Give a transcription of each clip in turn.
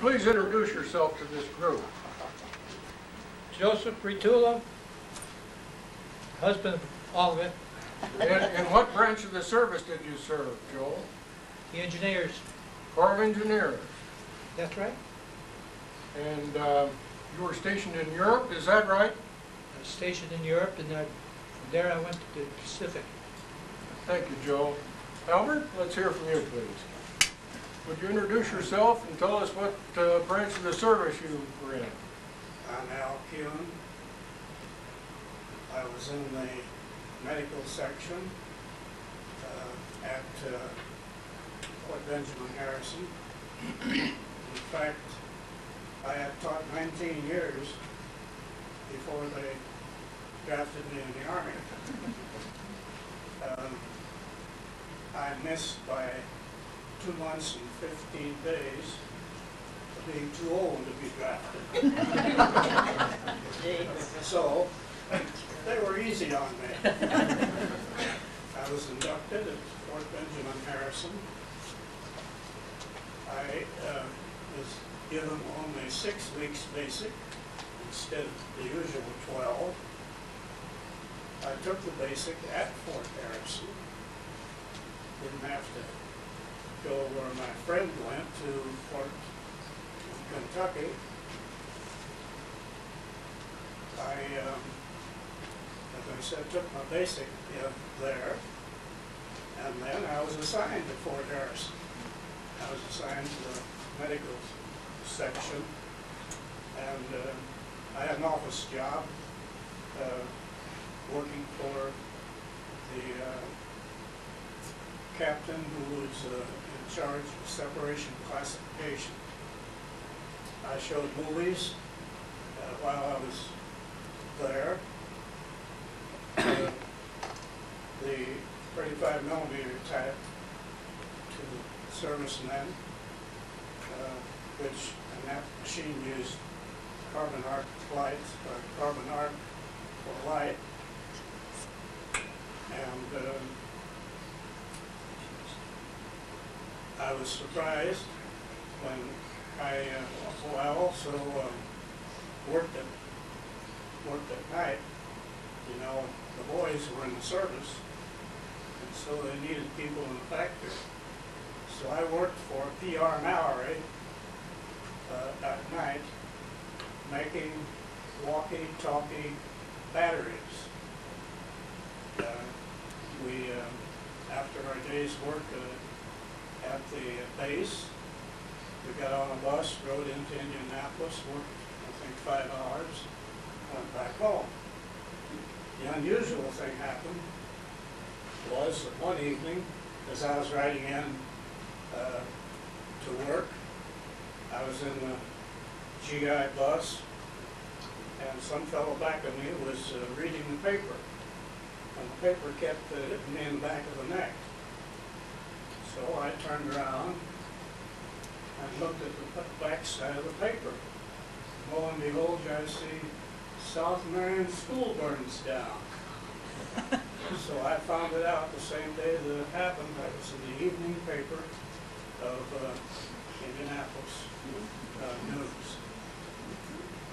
please introduce yourself to this group? Joseph Prietula, husband of Olga, And, and what branch of the service did you serve, Joel? the engineers. Corps of Engineers. That's right. And uh, you were stationed in Europe, is that right? I was stationed in Europe, and then from there I went to the Pacific. Thank you, Joel. Albert, let's hear from you, please. Would you introduce yourself and tell us what uh, branch of the service you were in? I'm Al Kuhn. I was in the medical section uh, at uh, Fort Benjamin Harrison. In fact, I had taught 19 years before they drafted me in the Army. Um, I missed by two months and 15 days of being too old to be drafted. So, they were easy on me. I was inducted at Fort Benjamin Harrison. I uh, was given only six weeks basic instead of the usual 12. I took the basic at Fort Harrison. Didn't have to go where my friend went to Fort Kentucky. I, um, as I said, took my basic uh, there, and then I was assigned to Fort Harrison. I was assigned to the medical section, and uh, I had an office job, uh, working for the uh, captain who was uh, charge of separation classification. I showed movies uh, while I was there. Uh, The 35 millimeter type to servicemen, uh, which, and that machine used carbon arc lights, or carbon arc for light. And um, I was surprised when I, uh, well, I also um, worked at worked at night, you know, the boys were in the service, and so they needed people in the factory. So I worked for PR Mallory uh, at night, making walkie-talkie batteries. Uh, we, um, after our day's work uh, at the base, we got on a bus, rode into Indianapolis, worked, I think, five hours, went back home. The unusual thing happened was that one evening, as I was riding in uh, to work, I was in the GI bus, and some fellow back of me was uh, reading the paper. And the paper kept uh, hitting me in the back of the neck. So I turned around and looked at the back side of the paper. Lo and behold, I see South Marion School burns down. So I found it out the same day that it happened. That was in the evening paper of uh, Indianapolis uh, News.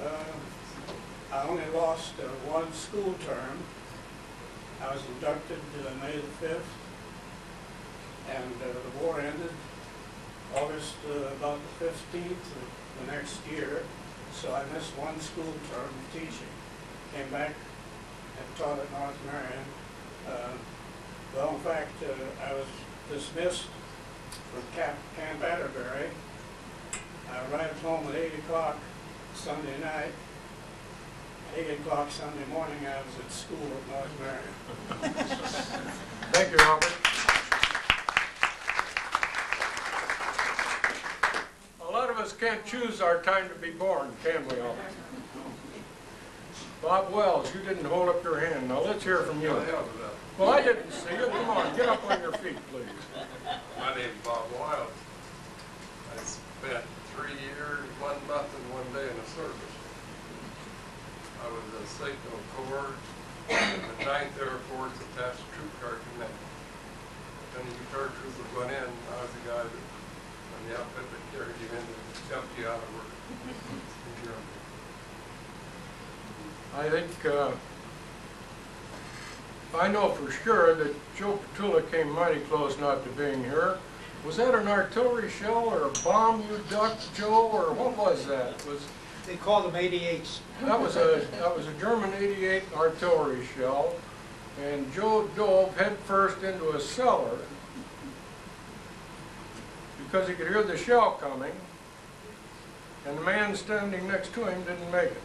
Uh, I only lost uh, one school term. I was inducted uh, May the 5th, and uh, the war ended August uh, about the 15th of the next year, so I missed one school term of teaching. Came back and taught at North Marion. Uh, Well, in fact, uh, I was dismissed from Camp Camp Atterbury. I arrived home at 8 o'clock Sunday night. 8 o'clock Sunday morning, I was at school at North Marion. Thank you, Albert. A lot of us can't choose our time to be born, can we, all? Bob Wells, you didn't hold up your hand. Now, let's hear from you. Well, I didn't see you. Come on, get up on your feet, please. My name's Bob Wells. I spent three years, one month and one day in the service. I was a signal corps in the Ninth Air Force attached troop car command. Then the glider troopers went in, I was the guy that, when the outfit that carried you in and helped you out of work in I think, uh, I know for sure that Joe Prietula came mighty close not to being here. Was that an artillery shell or a bomb you ducked, Joe, or what was that? Was, They call them 88s. that was a, that was a German 88 artillery shell, and Joe dove headfirst into a cellar because he could hear the shell coming, and the man standing next to him didn't make it.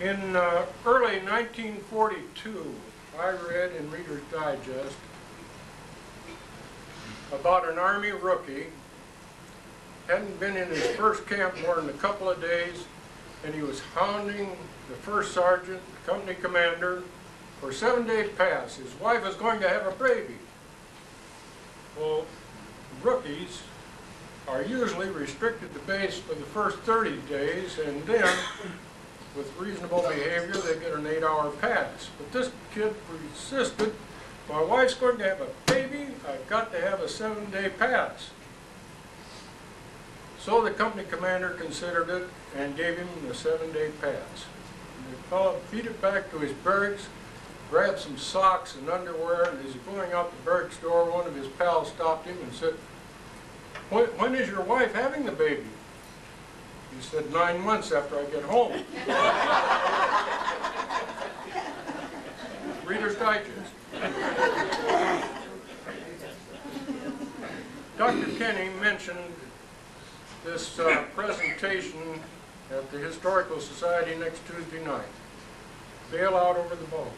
In uh, early 1942, I read in Reader's Digest about an Army rookie, hadn't been in his first camp more than a couple of days, and he was hounding the first sergeant, the company commander, for a seven-day pass. His wife was going to have a baby. Well, rookies are usually restricted to base for the first 30 days, and then, with reasonable behavior, they get an eight-hour pass. But this kid persisted, my wife's going to have a baby, I've got to have a seven-day pass. So the company commander considered it and gave him the seven-day pass. And the fellow beat it back to his barracks, grabbed some socks and underwear, and as he going out the barracks door, one of his pals stopped him and said, when, when is your wife having the baby? He said, nine months after I get home. Reader's Digest. Dr. Kenny mentioned this uh, presentation at the Historical Society next Tuesday night. Bailout over the Balkans.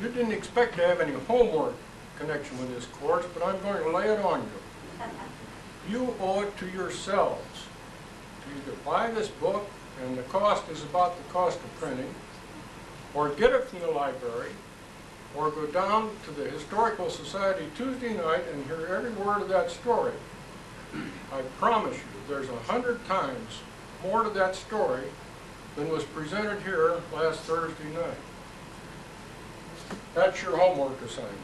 You didn't expect to have any homework connection with this course, but I'm going to lay it on you. You owe it to yourselves to either buy this book, and the cost is about the cost of printing, or get it from the library, or go down to the Historical Society Tuesday night and hear every word of that story. I promise you, there's a hundred times more to that story than was presented here last Thursday night. That's your homework assignment.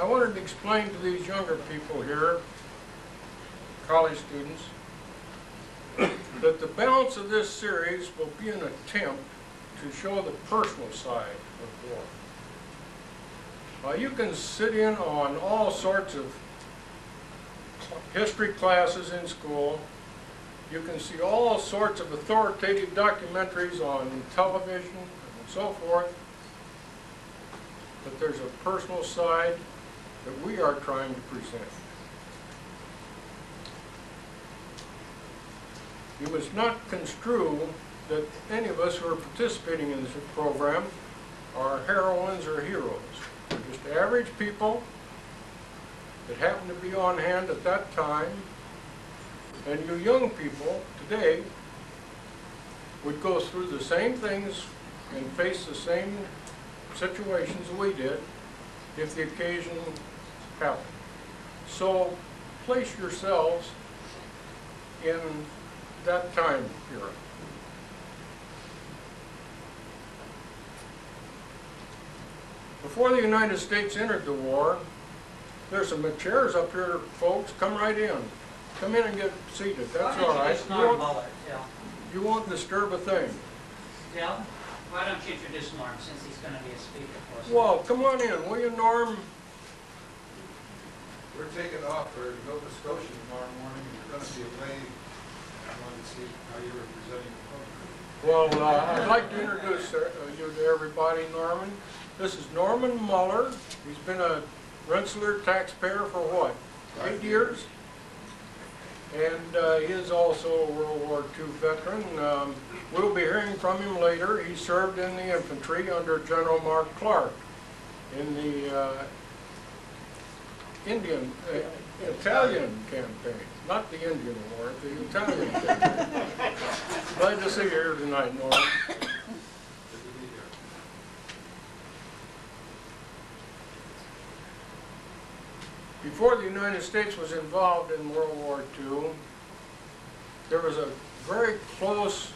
I wanted to explain to these younger people here, college students, that the balance of this series will be an attempt to show the personal side of war. Now, you can sit in on all sorts of history classes in school. You can see all sorts of authoritative documentaries on television and so forth. But there's a personal side that we are trying to present. You must not construe that any of us who are participating in this program are heroines or heroes. We're just average people that happen to be on hand at that time. And you young people today would go through the same things and face the same situations we did if the occasion happened. So place yourselves in that time period. Before the United States entered the war, there's some chairs up here, folks, come right in. Come in and get seated, that's all right. Introduce You Norm won't, Muller, yeah. you won't disturb a thing. Yeah, why don't you introduce Norm, since he's gonna be a speaker for us? Well, come on in, will you, Norm? We're taking off for Nova Scotia tomorrow morning, you're gonna be away. I wanted to see how you were presenting the program. Well, uh, I'd like to introduce uh, you to everybody, Norman. This is Norman Muller. He's been a Rensselaer taxpayer for what, eight years? And uh, he is also a World War II veteran. Um, We'll be hearing from him later. He served in the infantry under General Mark Clark in the uh, Indian, uh, Italian campaign, not the Indian War, the Italian campaign. Glad to see you here tonight, Norman. Good to be here. Before the United States was involved in World War II, there was a very close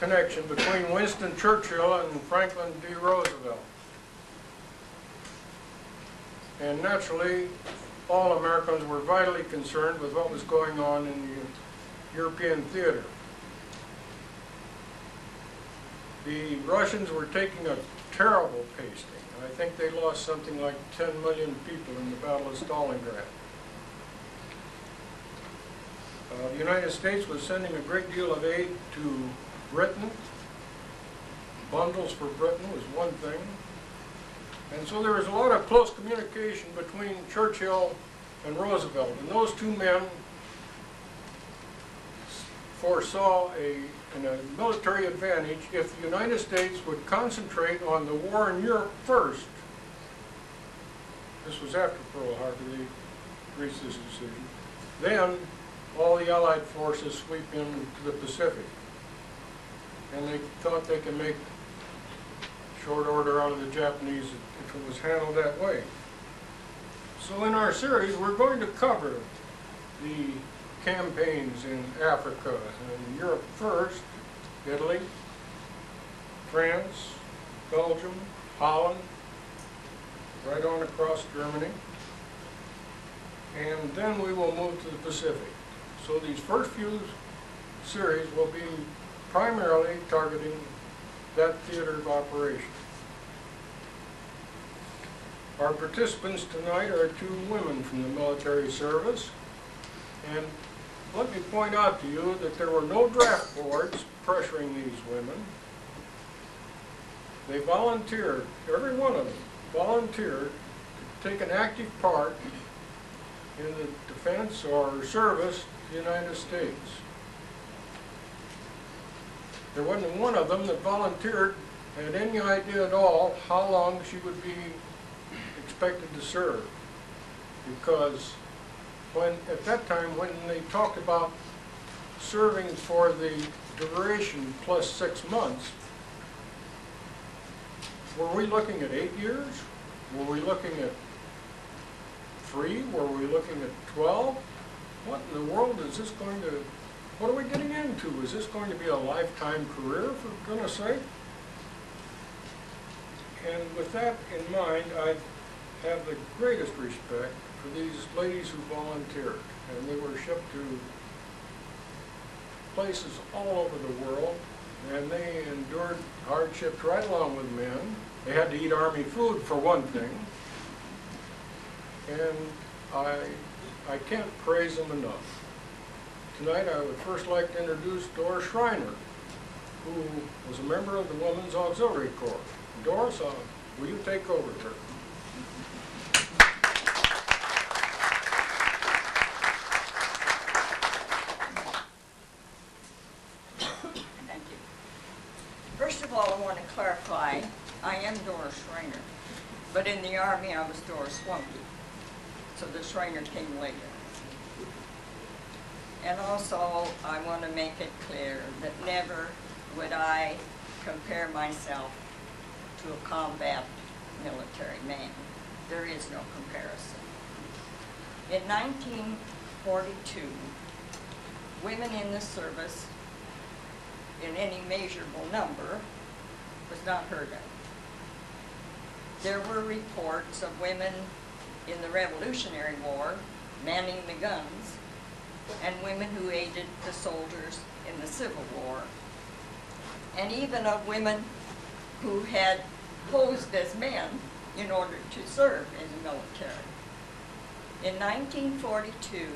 connection between Winston Churchill and Franklin D. Roosevelt. And naturally, all Americans were vitally concerned with what was going on in the European theater. The Russians were taking a terrible pasting. I think they lost something like 10 million people in the Battle of Stalingrad. Uh, The United States was sending a great deal of aid to Britain. Bundles for Britain was one thing. And so there was a lot of close communication between Churchill and Roosevelt. And those two men foresaw a, an- a military advantage if the United States would concentrate on the war in Europe first. This was after Pearl Harbor, they reached this decision. Then, all the Allied forces sweep into the Pacific. And they thought they could make short order out of the Japanese if it was handled that way. So in our series, we're going to cover the campaigns in Africa and Europe first, Italy, France, Belgium, Holland, right on across Germany. And then we will move to the Pacific. So these first few series will be primarily targeting that theater of operation. Our participants tonight are two women from the military service. And let me point out to you that there were no draft boards pressuring these women. They volunteered, every one of them volunteered to take an active part in the defense or service of the United States. There wasn't one of them that volunteered, had any idea at all how long she would be expected to serve. Because when, at that time, when they talked about serving for the duration plus six months, were we looking at eight years? Were we looking at three? Were we looking at 12? What in the world is this going to, what are we getting into? Is this going to be a lifetime career, for goodness sake? And with that in mind, I have the greatest respect for these ladies who volunteered. And they were shipped to places all over the world, and they endured hardships right along with men. They had to eat army food for one thing. And I, I can't praise them enough. Tonight, I would first like to introduce Doris Shriner, who was a member of the Women's Auxiliary Corps. Doris, uh, will you take over, sir? Thank you. First of all, I want to clarify, I am Doris Shriner, but in the Army, I was Doris Swunke, so the Shriner came later. And also, I want to make it clear that never would I compare myself to a combat military man. There is no comparison. In 1942, women in the service in any measurable number was not heard of. There were reports of women in the Revolutionary War manning the guns and women who aided the soldiers in the Civil War, and even of women who had posed as men in order to serve in the military. In 1942,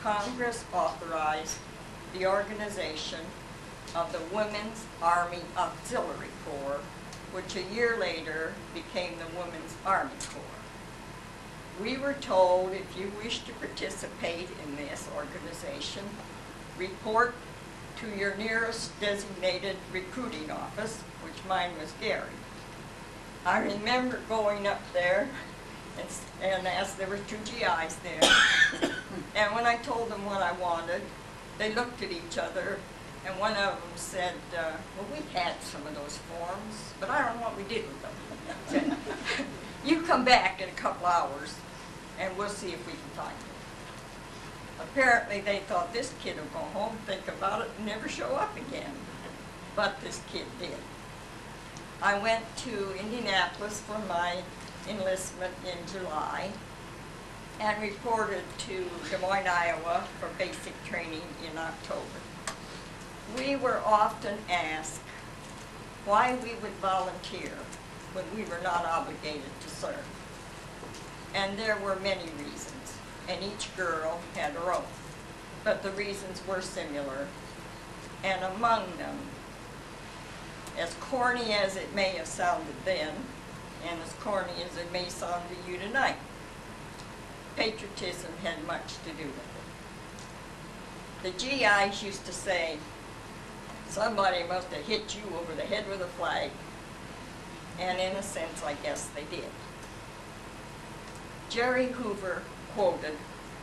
Congress authorized the organization of the Women's Army Auxiliary Corps, which a year later became the Women's Army Corps. We were told if you wish to participate in this organization, report to your nearest designated recruiting office, which mine was Gary. I remember going up there and, and as there were two GIs there, and when I told them what I wanted, they looked at each other, and one of them said, uh, well, we had some of those forms, but I don't know what we did with them. You come back in a couple hours, and we'll see if we can find them. Apparently, they thought this kid will go home, think about it, and never show up again. but this kid did. I went to Indianapolis for my enlistment in July and reported to Des Moines, Iowa for basic training in October. We were often asked why we would volunteer when we were not obligated to serve. And there were many reasons, and each girl had her own. But the reasons were similar, and among them, as corny as it may have sounded then, and as corny as it may sound to you tonight, patriotism had much to do with it. The GIs used to say, somebody must have hit you over the head with a flag, and in a sense, I guess they did. Jerry Hoover quoted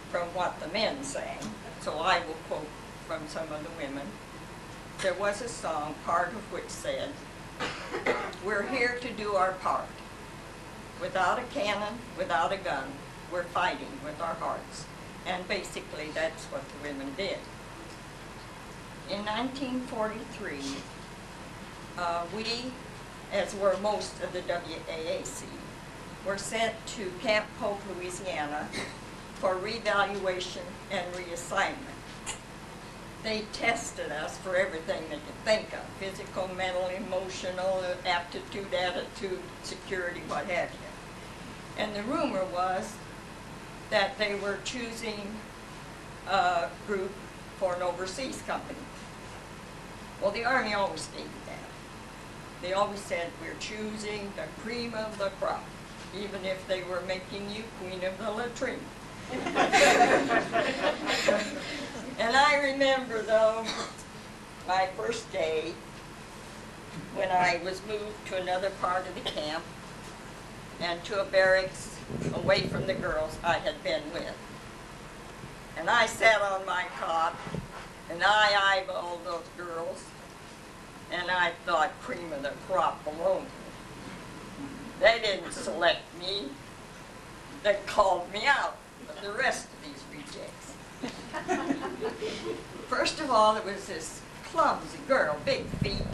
from what the men sang, so I will quote from some of the women. There was a song, part of which said, We're here to do our part. Without a cannon, without a gun, we're fighting with our hearts. And basically, that's what the women did. In 1943, uh, we, as were most of the WAAC, were sent to Camp Polk, Louisiana for revaluation and reassignment. They tested us for everything they could think of, physical, mental, emotional, aptitude, attitude, security, what have you. And the rumor was that they were choosing a group for an overseas company. Well, the Army always stated that. They always said, we're choosing the cream of the crop, even if they were making you queen of the latrine. And I remember though, my first day, when I was moved to another part of the camp and to a barracks away from the girls I had been with. And I sat on my cot and I eyeballed those girls and I thought cream of the crop baloney. They didn't select me. They called me out, but the rest of these rejects. First of all, it was this clumsy girl, big feet,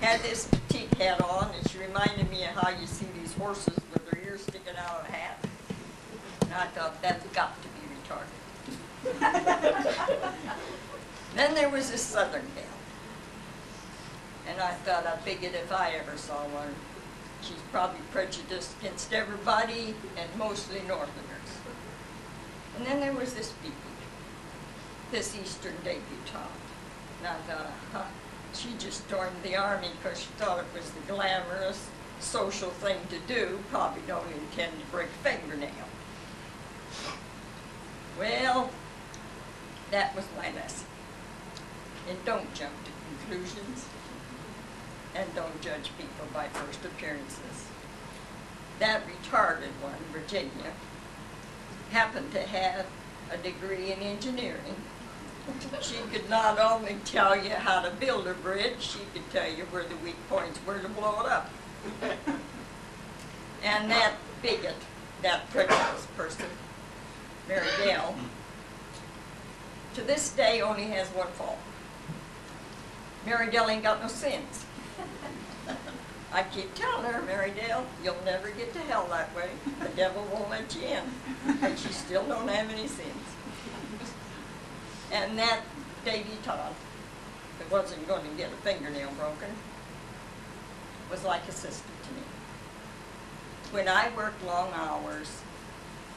had this petite hat on, and she reminded me of how you see these horses with their ears sticking out of a hat. And I thought, that's got to be retarded. then there was this southern gal. And I thought, I figured if I ever saw one, she's probably prejudiced against everybody and mostly Northerners. And then there was this Beebe, this Eastern debutante. And I thought, huh, she just joined the army because she thought it was the glamorous social thing to do, probably don't intend to break a fingernail. Well, that was my lesson. And don't jump to conclusions. And don't judge people by first appearances. That retarded one, Virginia, happened to have a degree in engineering. She could not only tell you how to build a bridge, she could tell you where the weak points were to blow it up. And that bigot, that prejudiced person, Mary Dale, to this day only has one fault. Mary Dale ain't got no sins. I keep telling her, Mary Dale, you'll never get to hell that way. The devil won't let you in. But she still don't have any sins. And that debutante, that wasn't going to get a fingernail broken, was like a sister to me. When I worked long hours,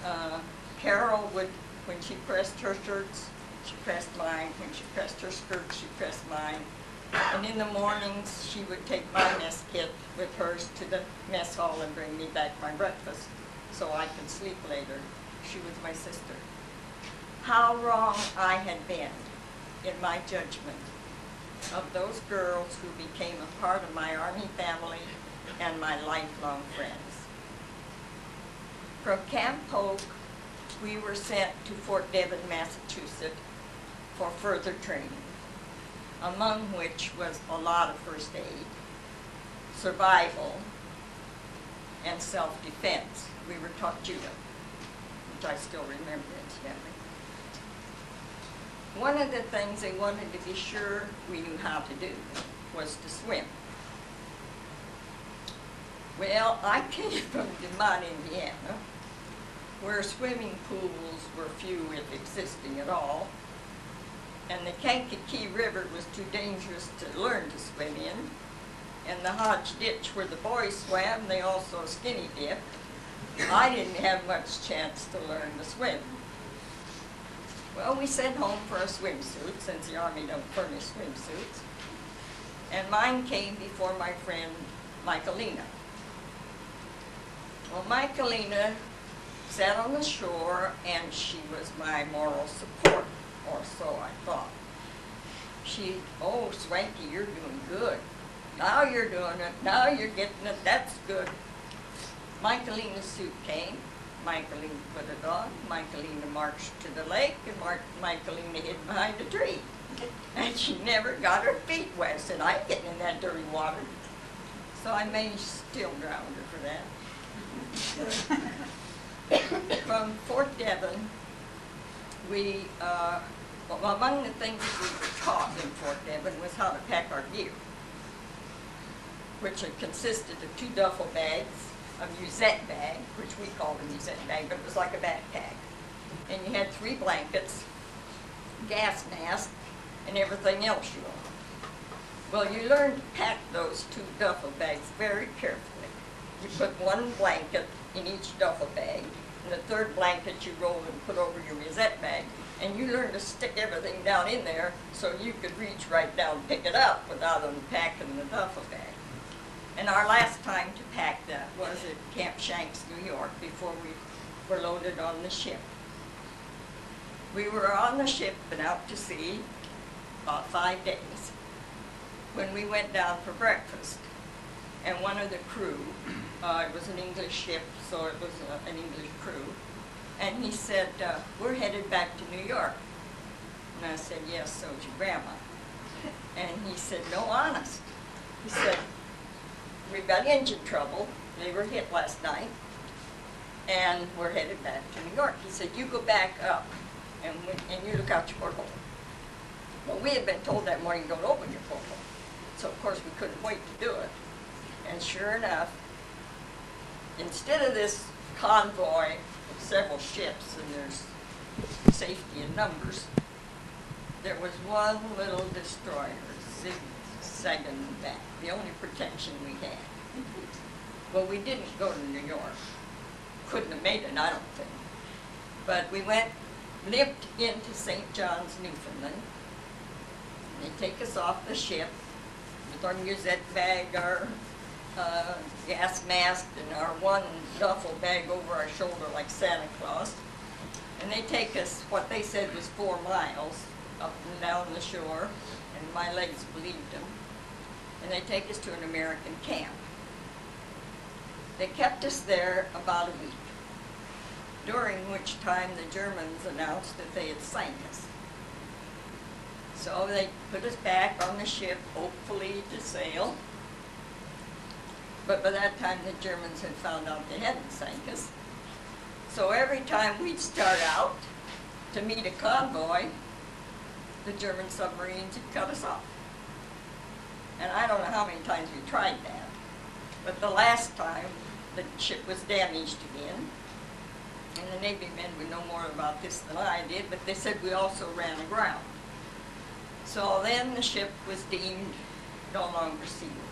uh, Carol would, when she pressed her shirts, she pressed mine. When she pressed her skirts, she pressed mine. And in the mornings, she would take my mess kit with hers to the mess hall and bring me back my breakfast so I could sleep later. She was my sister. How wrong I had been in my judgment of those girls who became a part of my Army family and my lifelong friends. From Camp Polk, we were sent to Fort Devens, Massachusetts for further training among which was a lot of first aid, survival, and self-defense. We were taught judo, which I still remember incidentally. One of the things they wanted to be sure we knew how to do was to swim. Well, I came from DeMotte, Indiana, where swimming pools were few if existing at all. And the Kankakee River was too dangerous to learn to swim in. And the Hodge Ditch where the boys swam, they also skinny dipped. I didn't have much chance to learn to swim. Well, we sent home for a swimsuit since the Army don't furnish swimsuits. And mine came before my friend Michaelina. Well, Michaelina sat on the shore and she was my moral support, or so I thought. She, oh, Swanky, you're doing good. Now you're doing it. Now you're getting it. That's good. Michaelina's suit came. Michaelina put it on. Michaelina marched to the lake and Mar- Michaelina hid behind a tree. And she never got her feet wet. Said, I'm getting in that dirty water. So I may still drown her for that. From Fort Devens, we, uh, well, among the things that we were taught in Fort Devens was how to pack our gear, which consisted of two duffel bags, a musette bag, which we called a musette bag, but it was like a backpack. And you had three blankets, gas mask, and everything else you wanted. Well, you learn to pack those two duffel bags very carefully. You put one blanket in each duffel bag, and the third blanket you roll and put over your musette bag, and you learn to stick everything down in there so you could reach right down and pick it up without unpacking the duffel bag. And our last time to pack that was at Camp Shanks, New York, before we were loaded on the ship. We were on the ship and out to sea about five days when we went down for breakfast. And one of the crew, uh, it was an English ship, so it was uh, an English crew, and he said, uh, we're headed back to New York. And I said, yes, so's your grandma. And he said, no, honest. He said, we've got engine trouble, they were hit last night, and we're headed back to New York. He said, you go back up, and, we- and you look out your porthole. Well, we had been told that morning, don't open your porthole. So of course, we couldn't wait to do it. And sure enough, instead of this convoy of several ships, and there's safety in numbers, there was one little destroyer zigzagging back, the only protection we had. Well, we didn't go to New York. Couldn't have made it, I don't think. But we went, limped into St. John's, Newfoundland. They take us off the ship with our musette bag, our uh, gas mask, and our one duffel bag over our shoulder like Santa Claus. And they take us, what they said was four miles up and down the shore, and my legs believed them. And they take us to an American camp. They kept us there about a week, during which time the Germans announced that they had sank us. So they put us back on the ship, hopefully to sail. But by that time, the Germans had found out they hadn't sank us. So every time we'd start out to meet a convoy, the German submarines would cut us off. And I don't know how many times we tried that. But the last time, the ship was damaged again. And the Navy men would know more about this than I did, but they said we also ran aground. So then the ship was deemed no longer seaworthy.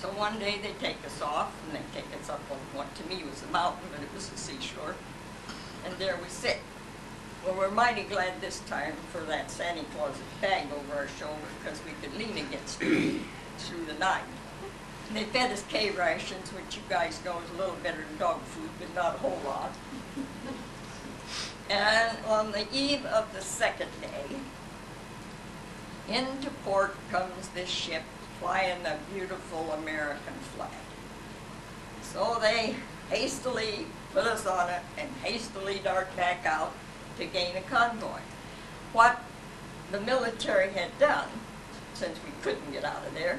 So one day they take us off and they take us up on what to me was a mountain, but it was a seashore. And there we sit. Well, we're mighty glad this time for that Santa Claus bag over our shoulder because we could lean against it through the night. And they fed us K rations, which you guys know is a little better than dog food, but not a whole lot. And on the eve of the second day, into port comes this ship flying the beautiful American flag. So they hastily put us on it and hastily dart back out to gain a convoy. What the military had done, since we couldn't get out of there,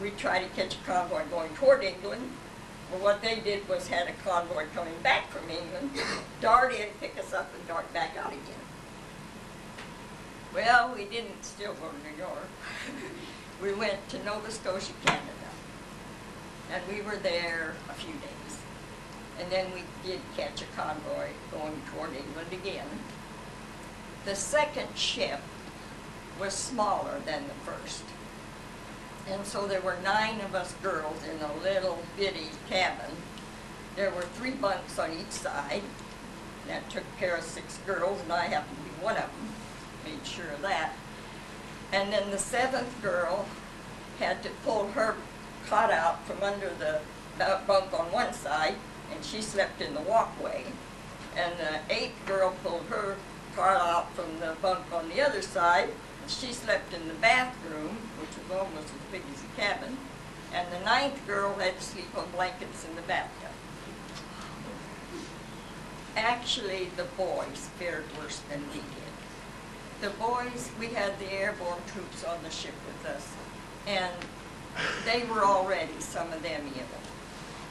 we tried to catch a convoy going toward England. Well, what they did was had a convoy coming back from England, dart in, pick us up, and dart back out again. Well, we didn't still go to New York. We went to Nova Scotia, Canada. And we were there a few days. And then we did catch a convoy going toward England again. The second ship was smaller than the first. And so there were nine of us girls in a little bitty cabin. There were three bunks on each side. That took care of six girls, and I happened to be one of them. Made sure of that. And then the seventh girl had to pull her cot out from under the bunk on one side, and she slept in the walkway. And the eighth girl pulled her cot out from the bunk on the other side, and she slept in the bathroom, which was almost as big as a cabin. And the ninth girl had to sleep on blankets in the bathtub. Actually, the boys fared worse than we did. The boys, we had the airborne troops on the ship with us, and they were already, some of them ill,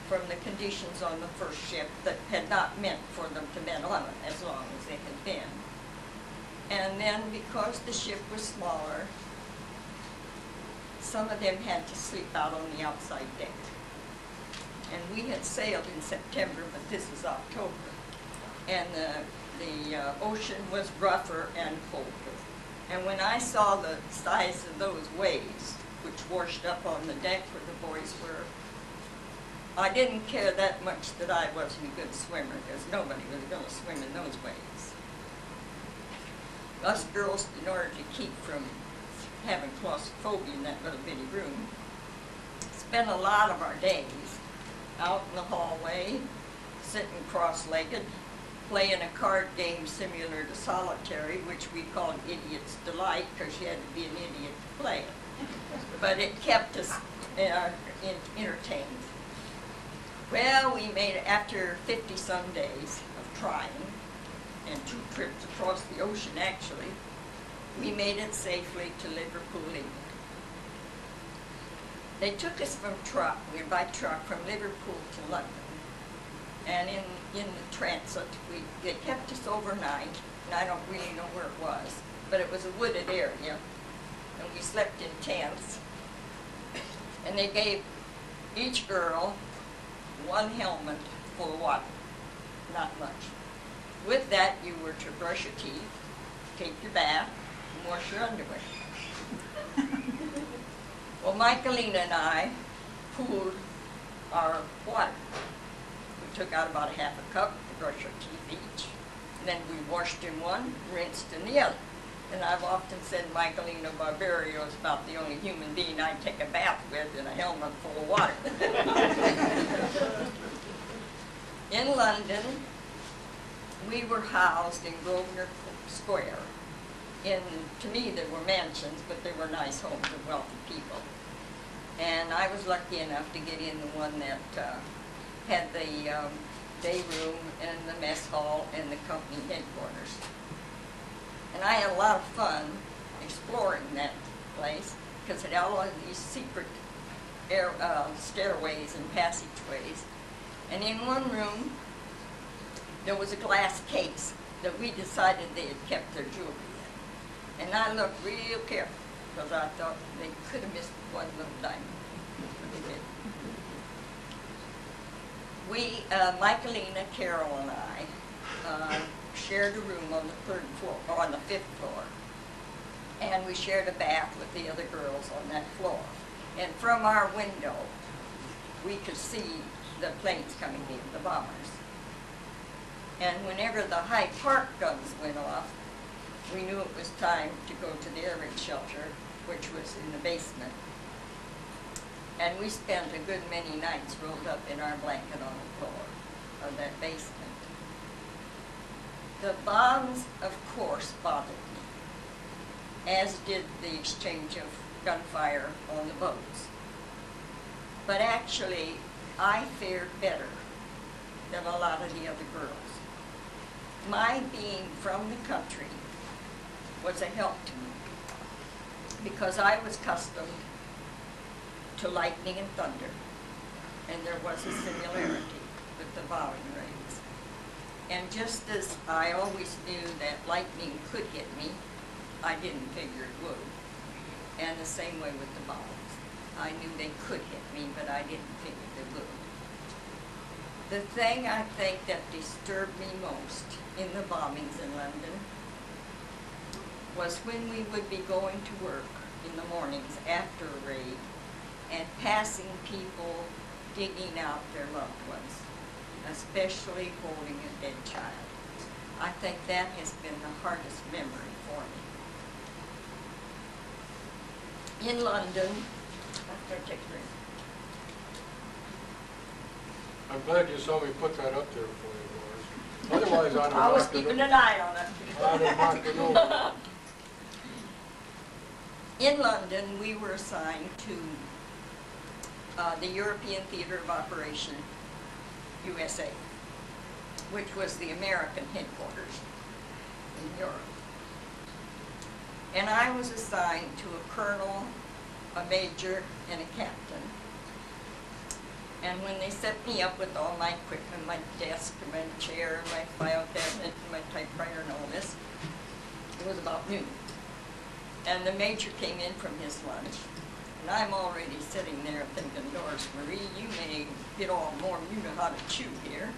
from the conditions on the first ship that had not meant for them to been on it as long as they had been. And then because the ship was smaller, some of them had to sleep out on the outside deck. And we had sailed in September, but this was October. And the, the uh, ocean was rougher and colder. And when I saw the size of those waves, which washed up on the deck where the boys were, I didn't care that much that I wasn't a good swimmer, because nobody was gonna swim in those waves. Us girls, in order to keep from having claustrophobia in that little bitty room, spent a lot of our days out in the hallway, sitting cross-legged, playing a card game similar to solitary, which we called Idiot's Delight, because you had to be an idiot to play it. But it kept us uh, en- entertained. Well, we made it after fifty-some days of trying, and two trips across the ocean, actually, we made it safely to Liverpool, England. They took us from truck, by truck from Liverpool to London. And in, in the transit, we, they kept us overnight, and I don't really know where it was, but it was a wooded area. And we slept in tents. And they gave each girl one helmet full of water, not much. With that, you were to brush your teeth, take your bath, and wash your underwear. Well, Michaelina and I pooled our water. Took out about a half a cup to brush our teeth each. And then we washed in one, rinsed in the other. And I've often said Michaelina Barbario is about the only human being I take a bath with in a helmet full of water. in London, we were housed in Grosvenor Square. In, to me, there were mansions, but they were nice homes of wealthy people. And I was lucky enough to get in the one that uh, had the um, day room and the mess hall and the company headquarters. And I had a lot of fun exploring that place because it had all of these secret air, uh, stairways and passageways. And in one room, there was a glass case that we decided they had kept their jewelry in. And I looked real careful because I thought they could have missed one little diamond. We, uh, Michaelina, Carol, and I uh, shared a room on the third floor, or on the fifth floor. And we shared a bath with the other girls on that floor. And from our window, we could see the planes coming in, the bombers. And whenever the Hyde Park guns went off, we knew it was time to go to the air raid shelter, which was in the basement. And we spent a good many nights rolled up in our blanket on the floor of that basement. The bombs, of course, bothered me, as did the exchange of gunfire on the boats. But actually, I fared better than a lot of the other girls. My being from the country was a help to me because I was accustomed to lightning and thunder, and there was a similarity with the bombing raids. And just as I always knew that lightning could hit me, I didn't figure it would. And the same way with the bombs. I knew they could hit me, but I didn't figure they would. The thing I think that disturbed me most in the bombings in London was when we would be going to work in the mornings after a raid and passing people digging out their loved ones, especially holding a dead child. I think that has been the hardest memory for me. In London, after I take a drink. I'm glad you saw me put that up there for you, Doris. Otherwise, I'd have I was keeping an eye on it. I'd have knocked it over. In London, we were assigned to uh, the European Theater of Operation, USA, which was the American headquarters in Europe. And I was assigned to a colonel, a major, and a captain. And when they set me up with all my equipment, my desk, and my chair, and my file cabinet, and my typewriter and all this, it was about noon. And the major came in from his lunch, and I'm already sitting there thinking, Doris Marie, you may get all more, you know how to chew here.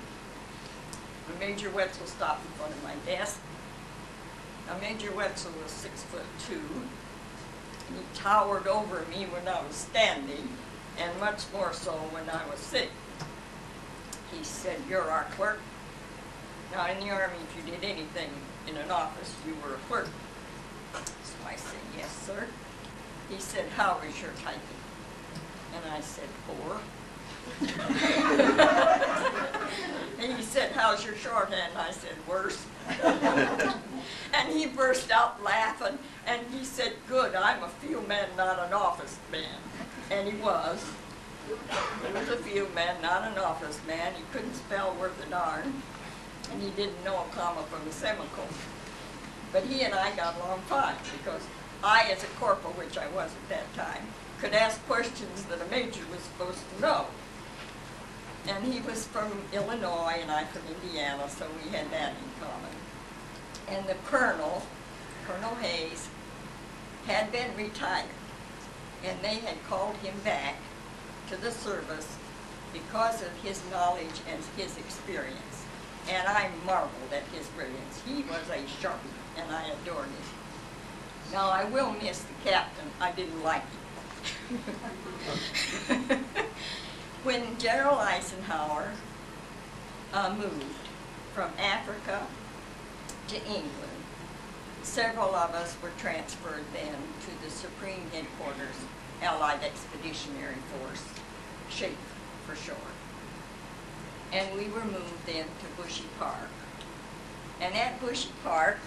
And Major Wetzel stopped in front of my desk. Now, Major Wetzel was six foot two, he towered over me when I was standing, and much more so when I was sitting. He said, you're our clerk. Now, in the Army, if you did anything in an office, you were a clerk. So I said, yes, sir. He said, how is your typing? And I said, poor. And he said, how's your shorthand? I said, worse. And he burst out laughing, and he said, good, I'm a field man, not an office man. And he was. He was a field man, not an office man. He couldn't spell worth a darn, and he didn't know a comma from a semicolon. But he and I got along fine because I, as a corporal, which I was at that time, could ask questions that a major was supposed to know. And he was from Illinois and I from Indiana, so we had that in common. And the colonel, Colonel Hayes, had been retired. And they had called him back to the service because of his knowledge and his experience. And I marveled at his brilliance. He was a sharpie, and I adored him. Now, I will miss the captain. I didn't like him. when General Eisenhower uh, moved from Africa to England, several of us were transferred then to the Supreme Headquarters, Allied Expeditionary Force, SHAEF for short. And we were moved then to Bushy Park. And at Bushy Park,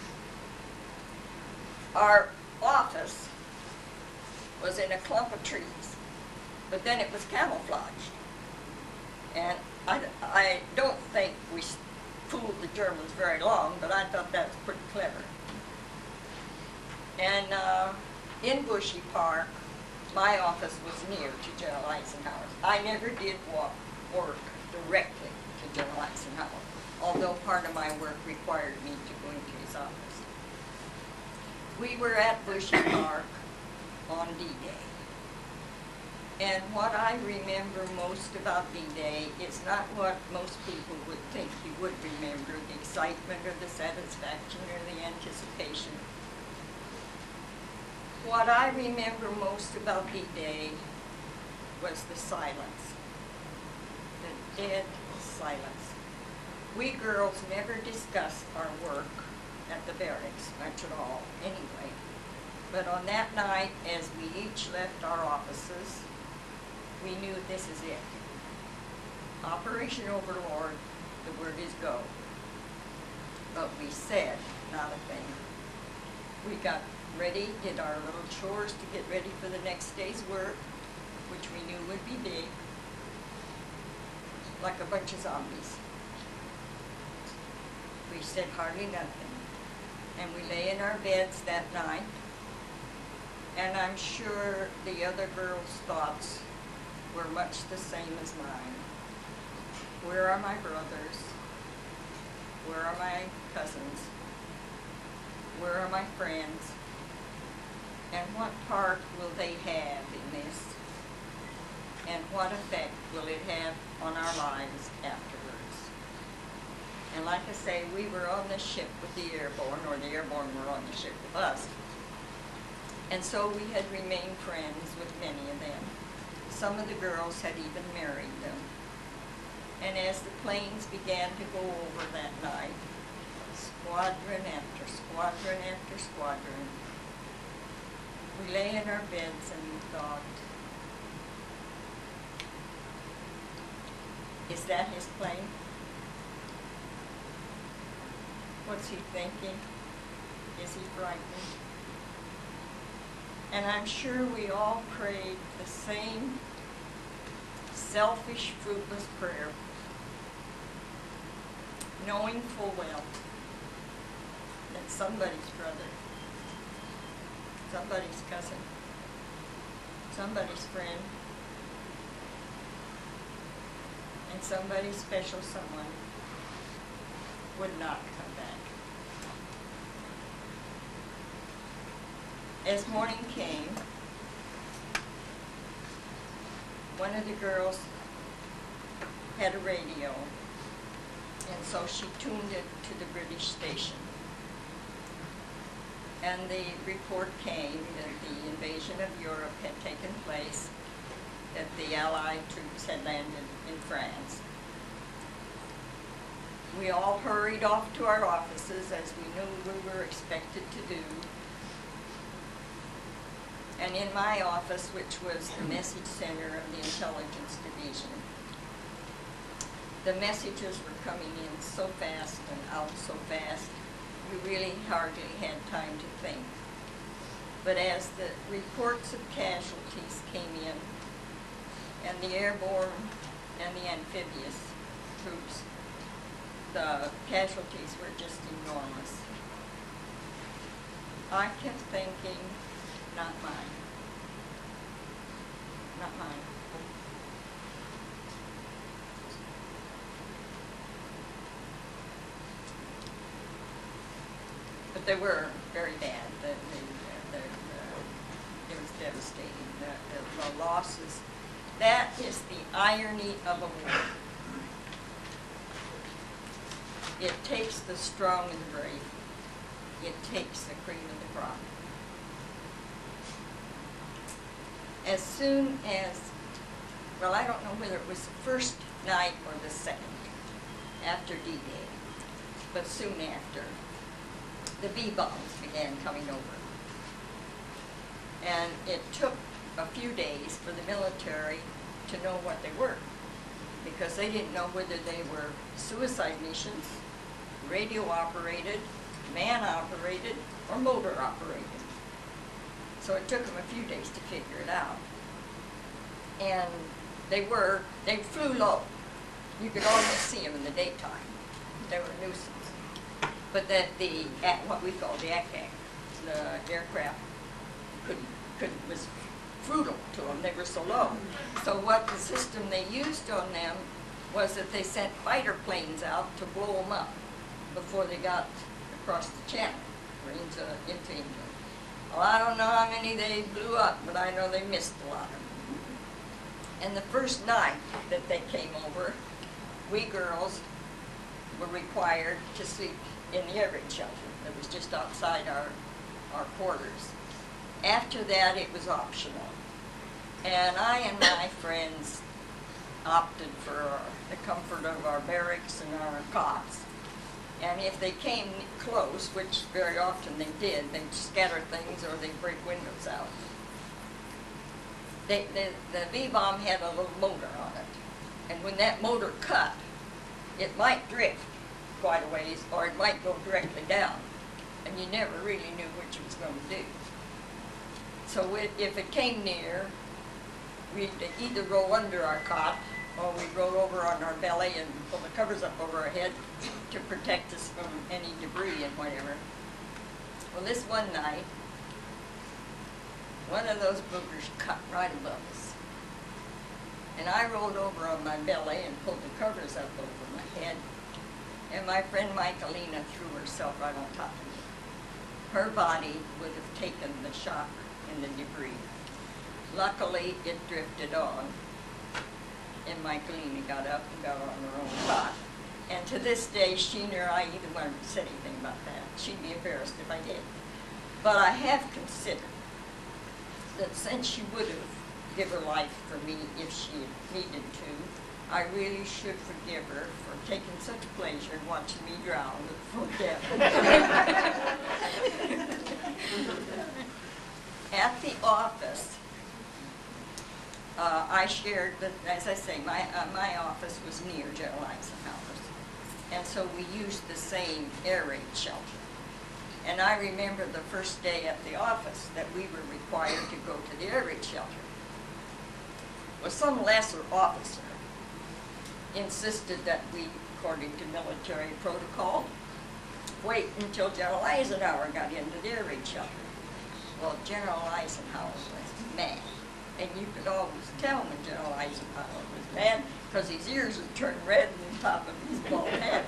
our office was in a clump of trees, but then it was camouflaged. And I, I don't think we fooled the Germans very long, but I thought that was pretty clever. And uh, in Bushy Park, my office was near to General Eisenhower's. I never did walk, work directly to General Eisenhower, although part of my work required me to go into. We were at Bushy Park on D-Day. And what I remember most about D-Day is not what most people would think you would remember, the excitement or the satisfaction or the anticipation. What I remember most about D-Day was the silence, the dead silence. We girls never discussed our work at the barracks, much at all, anyway. But on that night, as we each left our offices, we knew this is it. Operation Overlord, the word is go. But we said not a thing. We got ready, did our little chores to get ready for the next day's work, which we knew would be big, like a bunch of zombies. We said hardly nothing. And we lay in our beds that night. And I'm sure the other girls' thoughts were much the same as mine. Where are my brothers? Where are my cousins? Where are my friends? And what part will they have in this? And what effect will it have on our lives afterwards? And like I say, we were on the ship with the airborne, or the airborne were on the ship with us. And so we had remained friends with many of them. Some of the girls had even married them. And as the planes began to go over that night, squadron after squadron after squadron, we lay in our beds and we thought, is that his plane? What's he thinking? Is he frightened? And I'm sure we all prayed the same selfish, fruitless prayer, knowing full well that somebody's brother, somebody's cousin, somebody's friend, and somebody's special someone would not come back. As morning came, one of the girls had a radio, and so she tuned it to the British station. And the report came that the invasion of Europe had taken place, that the Allied troops had landed in France. We all hurried off to our offices as we knew we were expected to do. And in my office, which was the message center of the intelligence division, the messages were coming in so fast and out so fast, we really hardly had time to think. But as the reports of casualties came in, and the airborne and the amphibious troops, the casualties were just enormous. I kept thinking, not mine. Not mine. But they were very bad. The, the, the, the, uh, it was devastating. The, the, the losses. That is the irony of a war. It takes the strong and the brave. It takes the cream of the crop. As soon as, well, I don't know whether it was the first night or the second after D-Day, but soon after, the V-bombs began coming over. And it took a few days for the military to know what they were, because they didn't know whether they were suicide missions, radio operated, man operated, or motor operated. So it took them a few days to figure it out. And they were, they flew low. You could almost see them in the daytime. They were a nuisance. But that the, at what we call the ack-ack, the aircraft couldn't, couldn't, was frugal to them, they were so low. So what the system they used on them was that they sent fighter planes out to blow them up before they got across the channel, or into, into England. Well, I don't know how many they blew up, but I know they missed a lot of them. And the first night that they came over, we girls were required to sleep in the raid shelter that was just outside our, our quarters. After that, it was optional. And I and my friends opted for the comfort of our barracks and our cots. And if they came close, which very often they did, they'd scatter things or they'd break windows out. They, the, the V-bomb had a little motor on it. And when that motor cut, it might drift quite a ways or it might go directly down. And you never really knew which it was going to do. So if it came near, we'd either roll under our cot or we'd roll over on our belly and pull the covers up over our head to protect us from any debris and whatever. Well, this one night, one of those boogers cut right above us. And I rolled over on my belly and pulled the covers up over my head. And my friend Michaelina threw herself right on top of me. Her body would have taken the shock and the debris. Luckily, it drifted on, and Michaeline got up and got on her own cot. And to this day, she nor I either one said anything about that. She'd be embarrassed if I did. But I have considered that since she would have given her life for me if she had needed to, I really should forgive her for taking such pleasure in watching me drown before death. At the office, uh, I shared, the, as I say, my, uh, my office was near General Eisenhower's. And so we used the same air raid shelter. And I remember the first day at the office that we were required to go to the air raid shelter. Well, some lesser officer insisted that we, according to military protocol, wait until General Eisenhower got into the air raid shelter. Well, General Eisenhower was mad. And you could always tell when General Eisenhower oh, was mad because his ears would turn red on top of his bald head.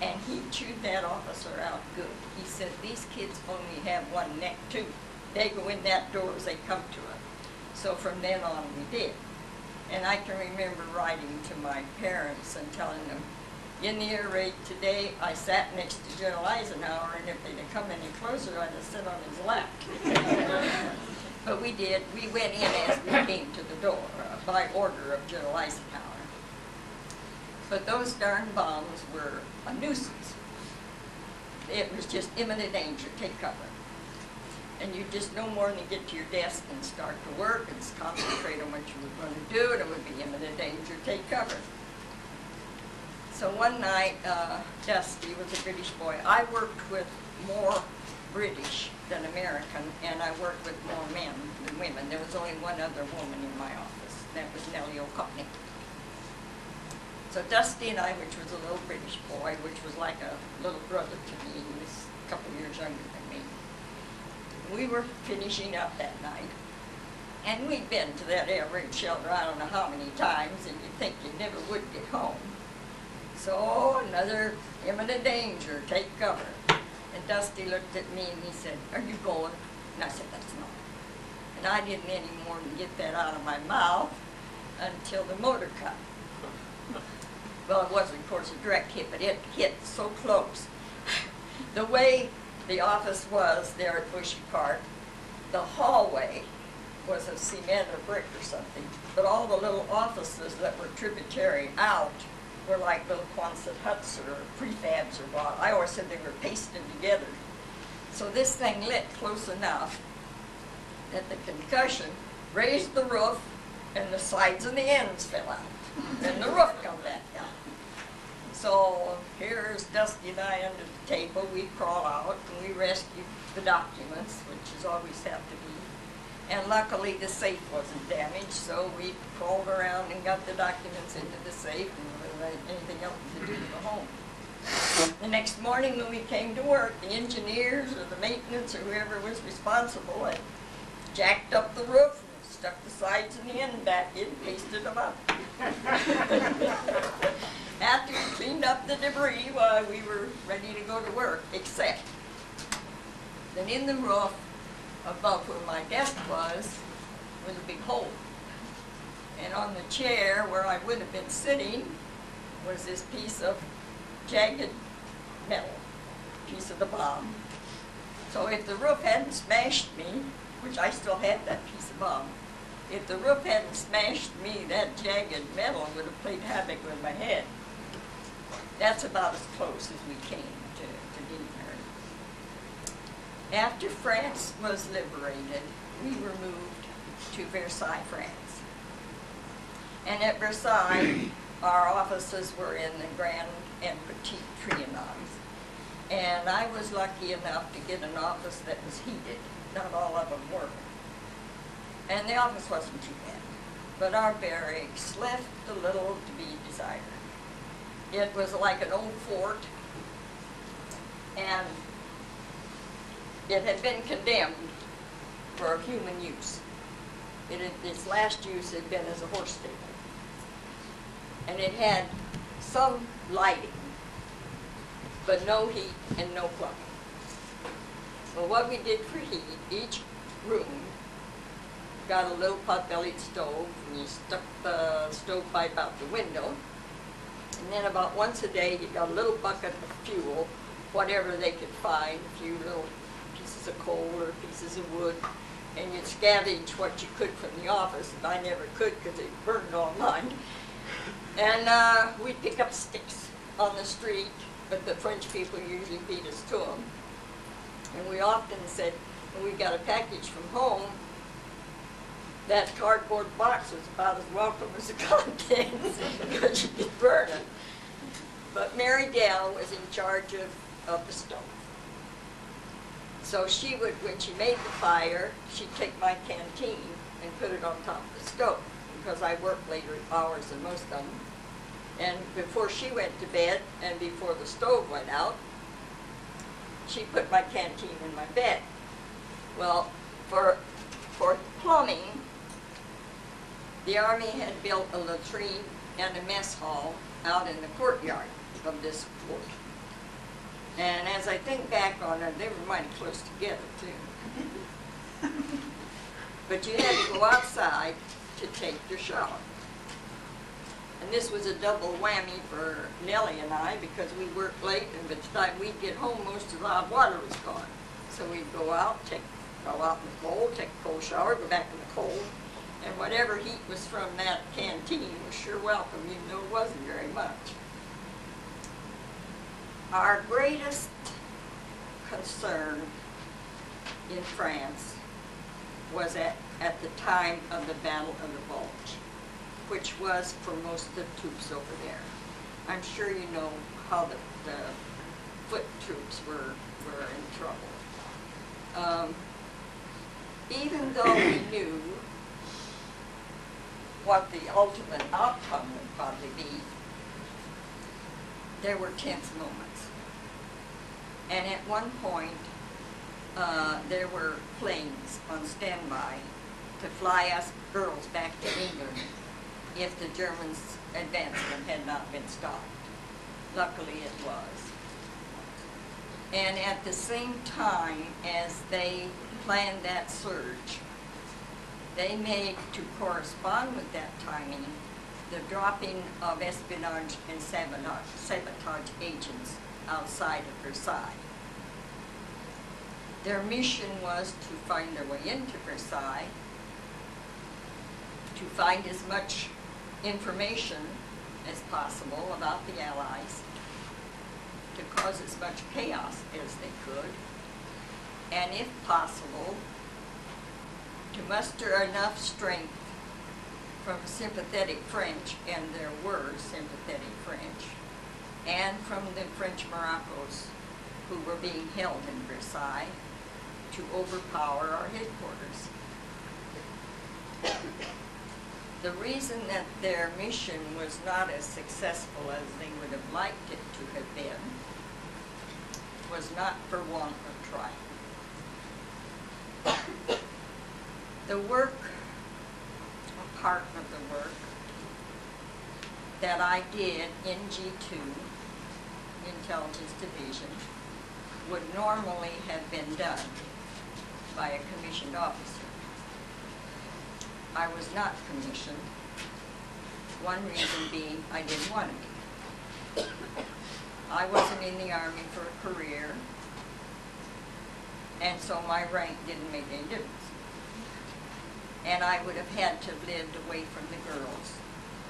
And he chewed that officer out good. He said, these kids only have one neck too. They go in that door as they come to it. So from then on, we did. And I can remember writing to my parents and telling them, in the air raid today, I sat next to General Eisenhower, and if they'd have come any closer, I'd have sat on his lap. But we did, we went in as we came to the door, uh, by order of General Eisenhower. But those darn bombs were a nuisance. It was just imminent danger, take cover. And you just no more than get to your desk and start to work and concentrate on what you were going to do, and it would be imminent danger, take cover. So one night, uh, Dusty was a British boy. I worked with more British than American, and I worked with more men than women. There was only one other woman in my office. That was Nellie O'Cockney. So Dusty and I, which was a little British boy, which was like a little brother to me, he was a couple years younger than me. We were finishing up that night, and we'd been to that air raid shelter I don't know how many times, and you'd think you never would get home. So another imminent danger, take cover. And Dusty looked at me and he said, are you going? And I said, that's not. And I didn't any more than get that out of my mouth until the motor cut. Well, it wasn't, of course, a direct hit, but it hit so close. The way the office was there at Bushy Park, the hallway was of cement or brick or something, but all the little offices that were tributary out were like little Quonset huts or prefabs or what. I always said they were pasted together. So this thing lit close enough that the concussion raised the roof and the sides and the ends fell out. And the roof come back down. So here's Dusty and I under the table. We crawl out and we rescue the documents, which is always have to be. And luckily the safe wasn't damaged, so we crawled around and got the documents into the safe and anything else to do go home. The next morning when we came to work, the engineers or the maintenance or whoever was responsible had jacked up the roof, and stuck the sides and the end back in, pasted them up. After we cleaned up the debris, while we were ready to go to work, except that in the roof above where my desk was, was a big hole. And on the chair where I would have been sitting was this piece of jagged metal, piece of the bomb. So if the roof hadn't smashed me, which I still had that piece of bomb, if the roof hadn't smashed me, that jagged metal would have played havoc with my head. That's about as close as we came to, to getting hurt. After France was liberated, we were moved to Versailles, France. And at Versailles, our offices were in the Grand and Petit Trianons. And I was lucky enough to get an office that was heated. Not all of them were. And the office wasn't too bad. But our barracks left a little to be desired. It was like an old fort, and it had been condemned for human use. It had, its last use had been as a horse stable. And it had some lighting, but no heat and no plumbing. Well, what we did for heat, each room, got a little pot-bellied stove, and you stuck the stovepipe out the window. And then about once a day, you got a little bucket of fuel, whatever they could find, a few little pieces of coal or pieces of wood, and you'd scavenge what you could from the office, and I never could because it burned all mine. And uh, we'd pick up sticks on the street, but the French people usually beat us to them. And we often said, when we got a package from home, that cardboard box was about as welcome as the contents because you'd be burning. But Mary Dell was in charge of, of the stove. So she would, when she made the fire, she'd take my canteen and put it on top of the stove because I worked later hours than most of them. And before she went to bed and before the stove went out, she put my canteen in my bed. Well, for, for plumbing, the Army had built a latrine and a mess hall out in the courtyard of this fort. And as I think back on it, they were mighty close together too. But you had to go outside to take your shower. And this was a double whammy for Nellie and I because we worked late and by the time we'd get home, most of the hot water was gone. So we'd go out, take, go out in the cold, take a cold shower, go back in the cold. And whatever heat was from that canteen was sure welcome, even though it wasn't very much. Our greatest concern in France was at, at the time of the Battle of the Bulge, which was for most of the troops over there. I'm sure you know how the, the foot troops were, were in trouble. Um, even though we knew what the ultimate outcome would probably be, there were tense moments. And at one point, uh, there were planes on standby to fly us girls back to England if the Germans' advancement had not been stopped. Luckily, it was. And at the same time as they planned that surge, they made to correspond with that timing the dropping of espionage and sabotage, sabotage agents outside of Versailles. Their mission was to find their way into Versailles, to find as much information as possible about the Allies, to cause as much chaos as they could, and if possible, to muster enough strength from sympathetic French, and there were sympathetic French, and from the French Moroccos who were being held in Versailles to overpower our headquarters. The reason that their mission was not as successful as they would have liked it to have been was not for want of trying. The work, a part of the work that I did in G2, Intelligence Division, would normally have been done by a commissioned officer. I was not commissioned, one reason being I didn't want to be. I wasn't in the Army for a career, and so my rank didn't make any difference. And I would have had to have lived away from the girls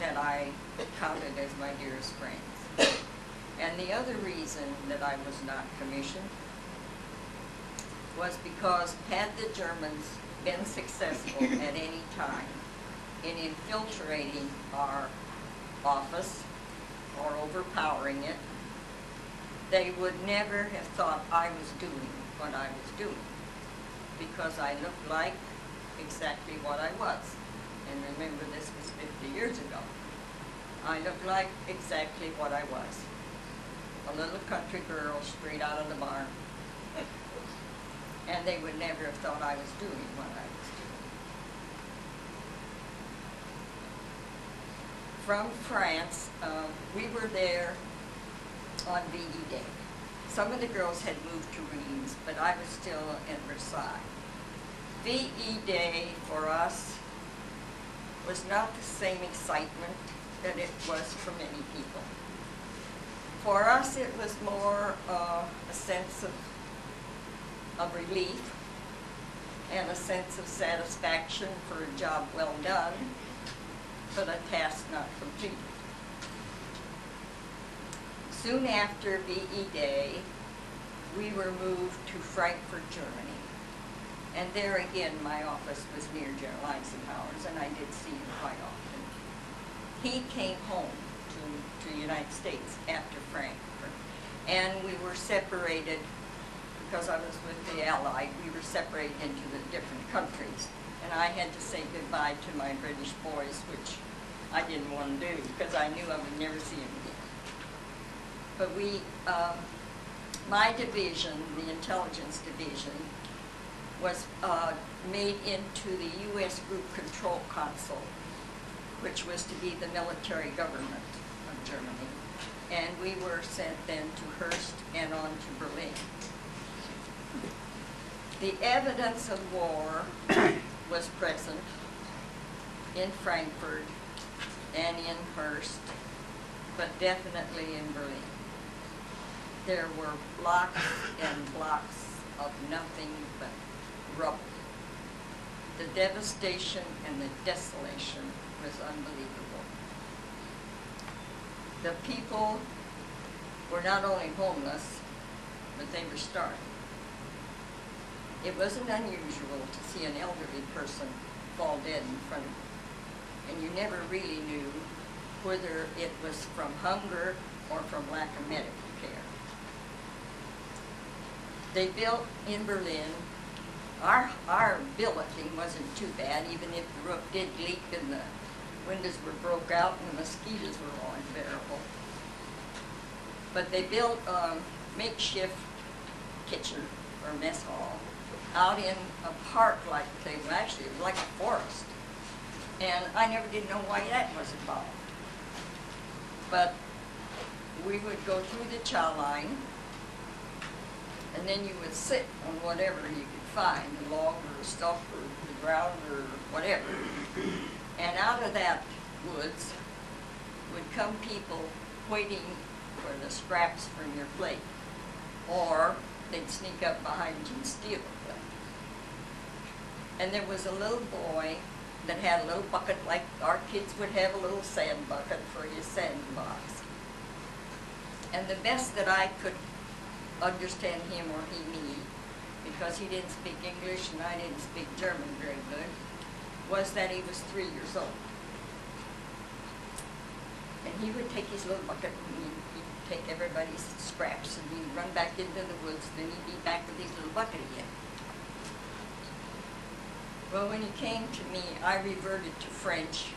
that I counted as my dearest friends. And the other reason that I was not commissioned was because had the Germans been successful at any time in infiltrating our office or overpowering it, they would never have thought I was doing what I was doing because I looked like exactly what I was. And remember, this was 50 years ago. I looked like exactly what I was. A little country girl straight out of the barn. And they would never have thought I was doing what I was doing. From France, uh, we were there on VE Day. Some of the girls had moved to Reims, but I was still in Versailles. VE Day for us was not the same excitement that it was for many people. For us, it was more uh, a sense of, of relief and a sense of satisfaction for a job well done, but a task not completed. Soon after VE Day, we were moved to Frankfurt, Germany. And there again, my office was near General Eisenhower's, and I did see him quite often. He came home to, to the United States after Frankfurt, and we were separated, because I was with the Allied, we were separated into the different countries. And I had to say goodbye to my British boys, which I didn't want to do, because I knew I would never see them again. But we, um, my division, the intelligence division, was uh, made into the U.S. Group Control Council, which was to be the military government of Germany. And we were sent then to Hearst and on to Berlin. The evidence of war was present in Frankfurt and in Hearst, but definitely in Berlin. There were blocks and blocks of nothing but rubble. The devastation and the desolation was unbelievable. The people were not only homeless, but they were starving. It wasn't unusual to see an elderly person fall dead in front of you, and you never really knew whether it was from hunger or from lack of medical care. They built in Berlin. Our, our billeting wasn't too bad, even if the roof did leak and the windows were broke out and the mosquitoes were all unbearable. But they built a makeshift kitchen or mess hall out in a park-like thing. Well, Actually, it was like a forest. And I never did know why that was involved. But we would go through the chow line, and then you would sit on whatever you could find, a log or a stump or the ground or whatever. And out of that woods would come people waiting for the scraps from your plate. Or they'd sneak up behind you and steal. And there was a little boy that had a little bucket like our kids would have a little sand bucket for his sandbox. And the best that I could understand him or he me, because he didn't speak English and I didn't speak German very good, was that he was three years old. And he would take his little bucket and he'd, he'd take everybody's scraps and he'd run back into the woods, then he'd be back with his little bucket again. Well, when he came to me, I reverted to French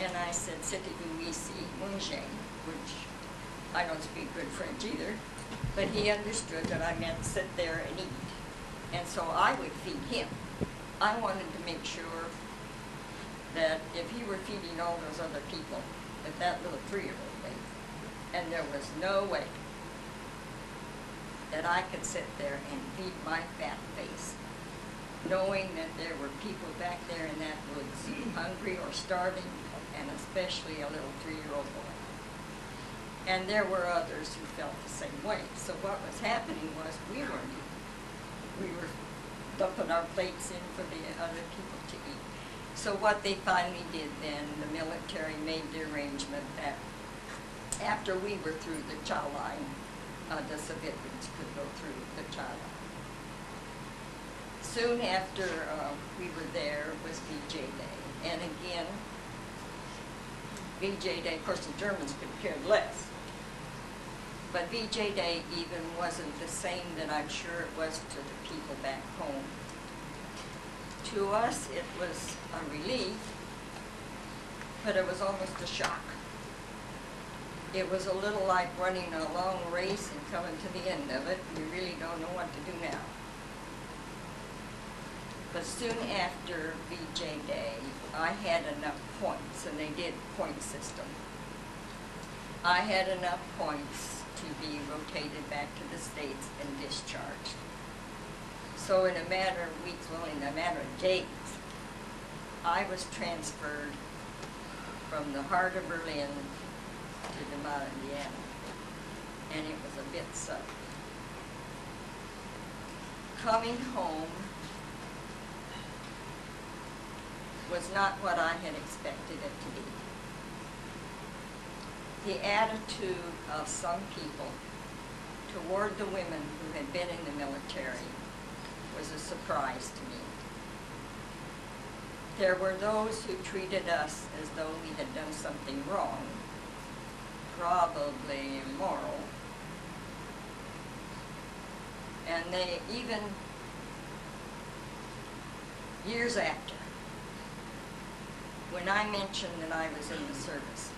and I said, C'était-vous ici, manger, which I don't speak good French either, but he understood that I meant sit there and eat. And so I would feed him. I wanted to make sure that if he were feeding all those other people, that that little three-year-old ate. And there was no way that I could sit there and feed my fat face, knowing that there were people back there in that woods, hungry or starving, and especially a little three-year-old boy. And there were others who felt the same way. So what was happening was we eating. We were dumping our plates in for the other people to eat. So what they finally did then, the military made the arrangement that after we were through the chow line, uh, the civilians could go through the chow line. Soon after uh, we were there was VJ Day. And again, VJ Day, of course, the Germans could care less. But VJ Day even wasn't the same that I'm sure it was to the people back home. To us, it was a relief, but it was almost a shock. It was a little like running a long race and coming to the end of it, you really don't know what to do now. But soon after VJ Day, I had enough points, and they did point system. I had enough points to be rotated back to the States and discharged. So in a matter of weeks, well, in a matter of days, I was transferred from the heart of Berlin to the DeMotte, Indiana. And it was a bit sudden. Coming home was not what I had expected it to be. The attitude of some people toward the women who had been in the military was a surprise to me. There were those who treated us as though we had done something wrong, probably immoral. And they even, years after, when I mentioned that I was in the service,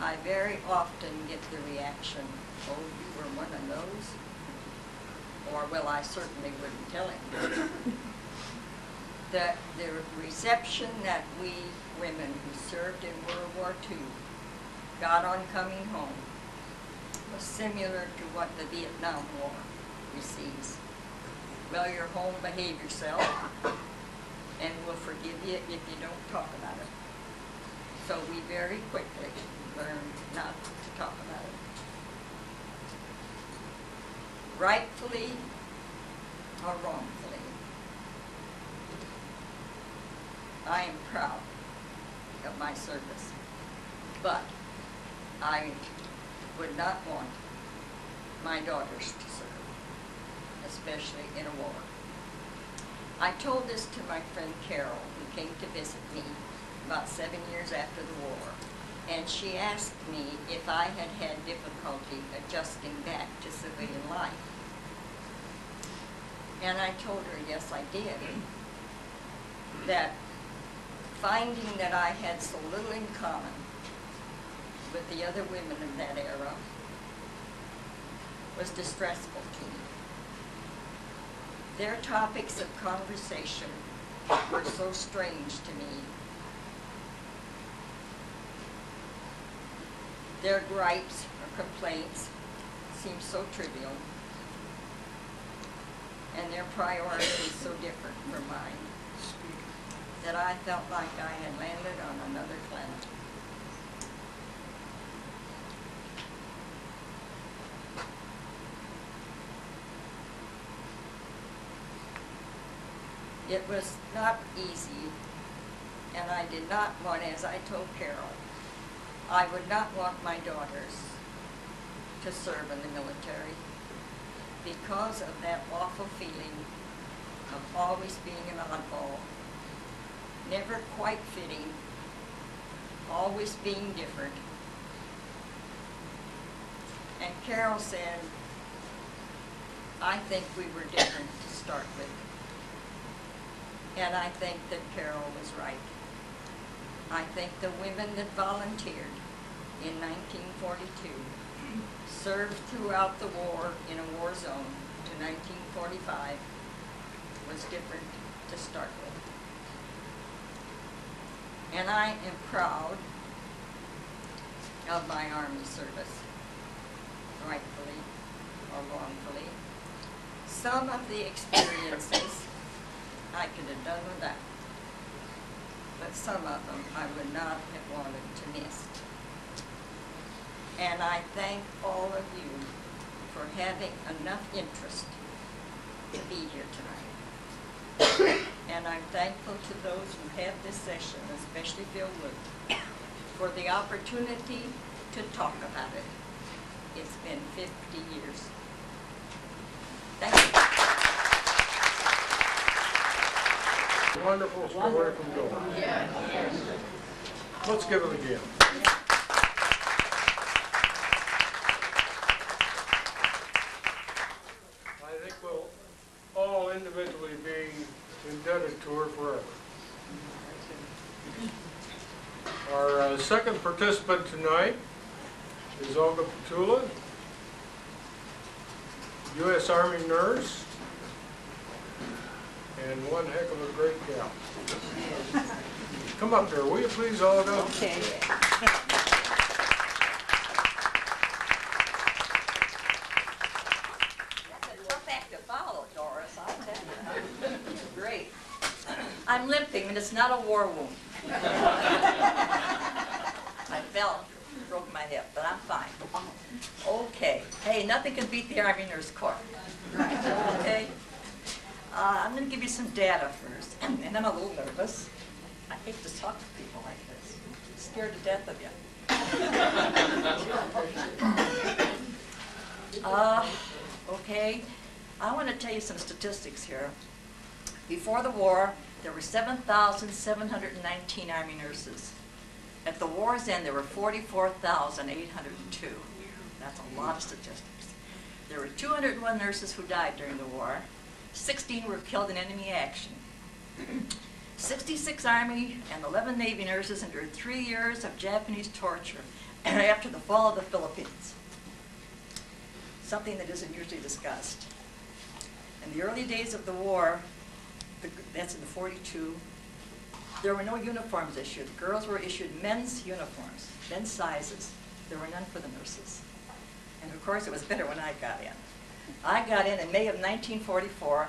I very often get the reaction, oh, you were one of those? Or, well, I certainly wouldn't tell him. The, the reception that we women who served in World War II got on coming home was similar to what the Vietnam War receives. Well, you're home, behave yourself, and we'll forgive you if you don't talk about it. So we very quickly learned not to talk about it. Rightfully or wrongfully, I am proud of my service, but I would not want my daughters to serve, especially in a war. I told this to my friend Carol, who came to visit me about seven years after the war, and she asked me if I had had difficulty adjusting back to civilian life. And I told her, yes, I did. That finding that I had so little in common with the other women of that era was distressful to me. Their topics of conversation were so strange to me. Their gripes or complaints seemed so trivial, and their priorities so different from mine, that I felt like I had landed on another planet. It was not easy, and I did not want, as I told Carol, I would not want my daughters to serve in the military because of that awful feeling of always being an oddball, never quite fitting, always being different. And Carol said, I think we were different to start with. And I think that Carol was right. I think the women that volunteered in 1942 served throughout the war in a war zone to 1945 was different to start with. And I am proud of my Army service, rightfully or wrongfully. Some of the experiences I could have done without, but some of them I would not have wanted to miss. And I thank all of you for having enough interest to be here tonight. And I'm thankful to those who had this session, especially Bill Luke, for the opportunity to talk about it. It's been 50 years. Thank you. Wonderful story from Bill. Let's give it again. I think we'll all individually be indebted to her forever. Our uh, second participant tonight is Olga Prietula, U.S. Army nurse, and one heck of a great gal. Come up here, will you please, all of us? Okay. I'm limping, and it's not a war wound. I fell, broke my hip, but I'm fine. Okay. Hey, nothing can beat the Army Nurse Corps. Okay? Uh, I'm gonna give you some data first, and I'm a little nervous. I hate to talk to people like this. Scared to death of you. Uh, okay, I want to tell you some statistics here. Before the war, there were 7,719 Army nurses. At the war's end, there were 44,802. That's a lot of statistics. There were 201 nurses who died during the war. 16 were killed in enemy action. 66 Army and 11 Navy nurses endured three years of Japanese torture after the fall of the Philippines. Something that isn't usually discussed. In the early days of the war, the- that's in the 42, there were no uniforms issued. Girls were issued men's uniforms, men's sizes. There were none for the nurses. And of course, it was better when I got in. I got in in May of 1944.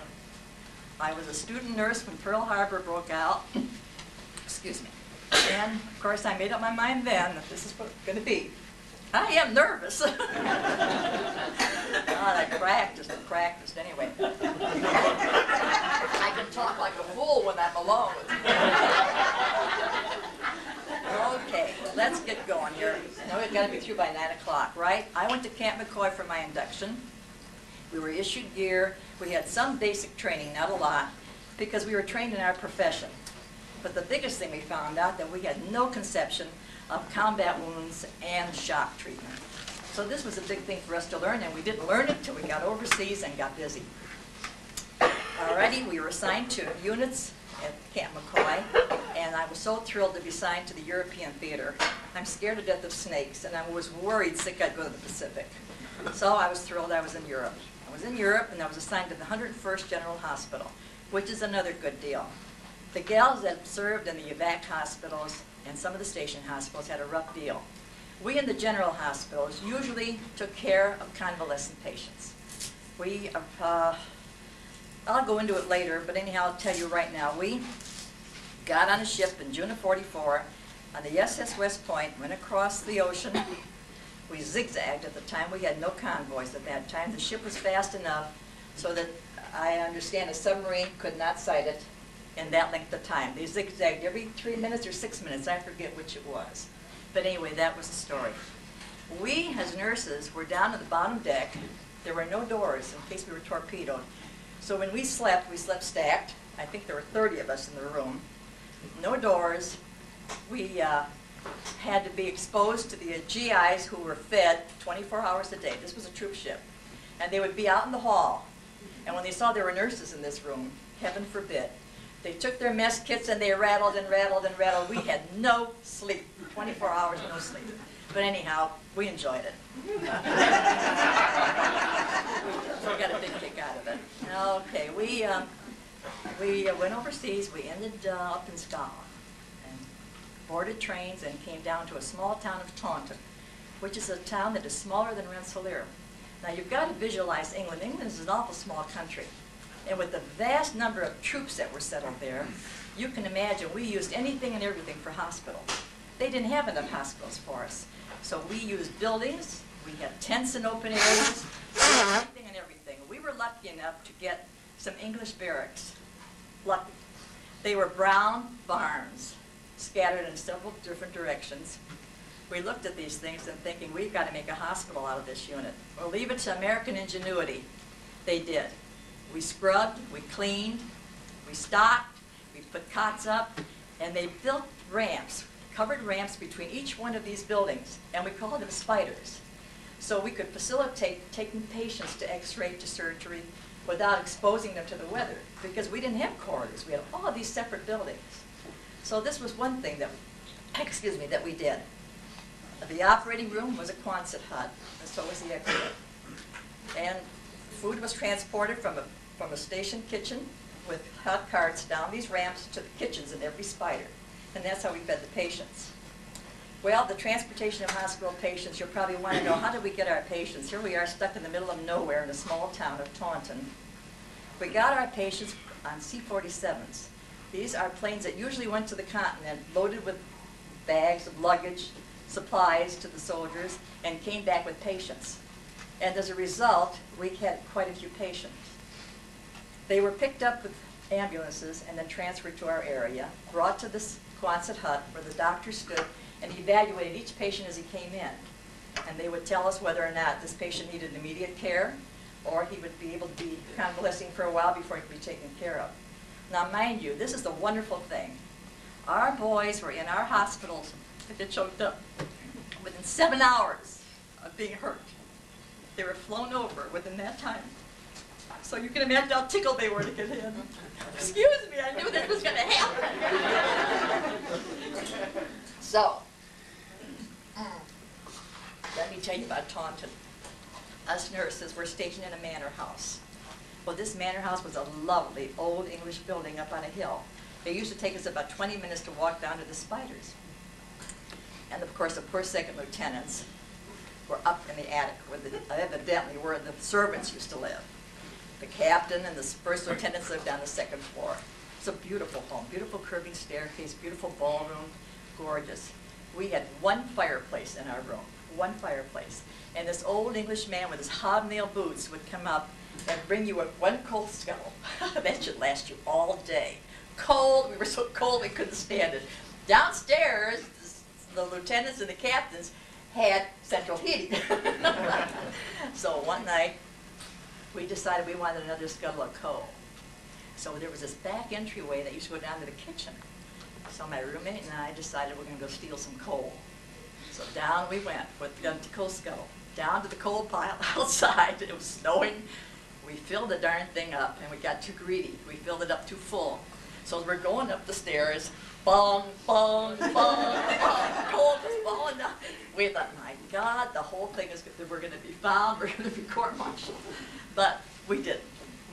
I was a student nurse when Pearl Harbor broke out. Excuse me. And of course, I made up my mind then that this is what it's going to be. I am nervous. God, I practiced and practiced anyway. I can talk like a fool when I'm alone. Okay, let's get going here. I know we've got to be through by nine o'clock, right? I went to Camp McCoy for my induction. We were issued gear. We had some basic training, not a lot, because we were trained in our profession. But the biggest thing we found out that we had no conception of combat wounds and shock treatment. So this was a big thing for us to learn, and we didn't learn it until we got overseas and got busy. Alrighty, we were assigned to units at Camp McCoy, and I was so thrilled to be assigned to the European theater. I'm scared to death of snakes, and I was worried sick I'd go to the Pacific. So I was thrilled I was in Europe. Was in Europe, and I was assigned to the 101st General Hospital, which is another good deal. The gals that served in the evac hospitals and some of the station hospitals had a rough deal. We in the general hospitals usually took care of convalescent patients. We, uh, I'll go into it later, but anyhow, I'll tell you right now, we got on a ship in June of 44 on the SS West Point, went across the ocean. We zigzagged at the time. We had no convoys at that time. The ship was fast enough so that I understand a submarine could not sight it in that length of time. They zigzagged every three minutes or six minutes. I forget which it was. But anyway, that was the story. We, as nurses, were down at the bottom deck. There were no doors in case we were torpedoed. So when we slept, we slept stacked. I think there were 30 of us in the room. No doors. We uh, had to be exposed to the GIs who were fed 24 hours a day. This was a troop ship. And they would be out in the hall. And when they saw there were nurses in this room, heaven forbid, they took their mess kits and they rattled and rattled and rattled. We had no sleep, 24 hours, no sleep. But anyhow, we enjoyed it. we got a big kick out of it. Okay, we, um, we uh, went overseas. We ended uh, up in Scotland and boarded trains and came down to a small town of Taunton, which is a town that is smaller than Rensselaer. Now you've got to visualize England. England is an awful small country. And with the vast number of troops that were settled there, you can imagine we used anything and everything for hospitals. They didn't have enough hospitals for us. So we used buildings, we had tents in open areas, anything and everything. We were lucky enough to get some English barracks. Lucky. They were brown barns scattered in several different directions. We looked at these things and thinking, we've got to make a hospital out of this unit. Or leave it to American ingenuity. They did. We scrubbed, we cleaned, we stocked, we put cots up, and they built ramps, covered ramps between each one of these buildings, and we called them spiders. So we could facilitate taking patients to x-ray to surgery without exposing them to the weather, because we didn't have corridors. We had all these separate buildings. So this was one thing that, excuse me, that we did. The operating room was a Quonset hut, and so was the x-ray. And food was transported from a, from a station kitchen with hot carts down these ramps to the kitchens in every spider. And that's how we fed the patients. Well, the transportation of hospital patients, you'll probably want to know, how did we get our patients? Here we are stuck in the middle of nowhere in a small town of Taunton. We got our patients on C-47s. These are planes that usually went to the continent loaded with bags of luggage, supplies to the soldiers, and came back with patients. And as a result, we had quite a few patients. They were picked up with ambulances and then transferred to our area, brought to this Quonset hut where the doctor stood and evaluated each patient as he came in. And they would tell us whether or not this patient needed immediate care or he would be able to be convalescing for a while before he could be taken care of. Now, mind you, this is the wonderful thing. Our boys were in our hospitals, they choked up, within seven hours of being hurt. They were flown over within that time. So you can imagine how tickled they were to get in. Excuse me, I knew this was going to happen. so, let me tell you about Taunton. Us nurses were stationed in a manor house. Well, this manor house was a lovely old English building up on a hill. It used to take us about 20 minutes to walk down to the spiders. And of course, the poor second lieutenants were up in the attic, where the, evidently where the servants used to live. The captain and the first lieutenants lived on the second floor. It's a beautiful home, beautiful curving staircase, beautiful ballroom, gorgeous. We had one fireplace in our room, one fireplace. And this old English man with his hobnail boots would come up and bring you a one cold scuttle. that should last you all day. Cold, we were so cold we couldn't stand it. Downstairs, the lieutenants and the captains had central heating. so one night, we decided we wanted another scuttle of coal. So there was this back entryway that used to go down to the kitchen. So my roommate and I decided we're going to go steal some coal. So down we went with the empty coal scuttle, down to the coal pile outside. It was snowing. We filled the darn thing up, and we got too greedy. We filled it up too full. So we're going up the stairs, bong, bong, bong, bong, coal was falling down. We thought, my God, the whole thing is, we're going to be found, we're going to be court-martialed. But we didn't.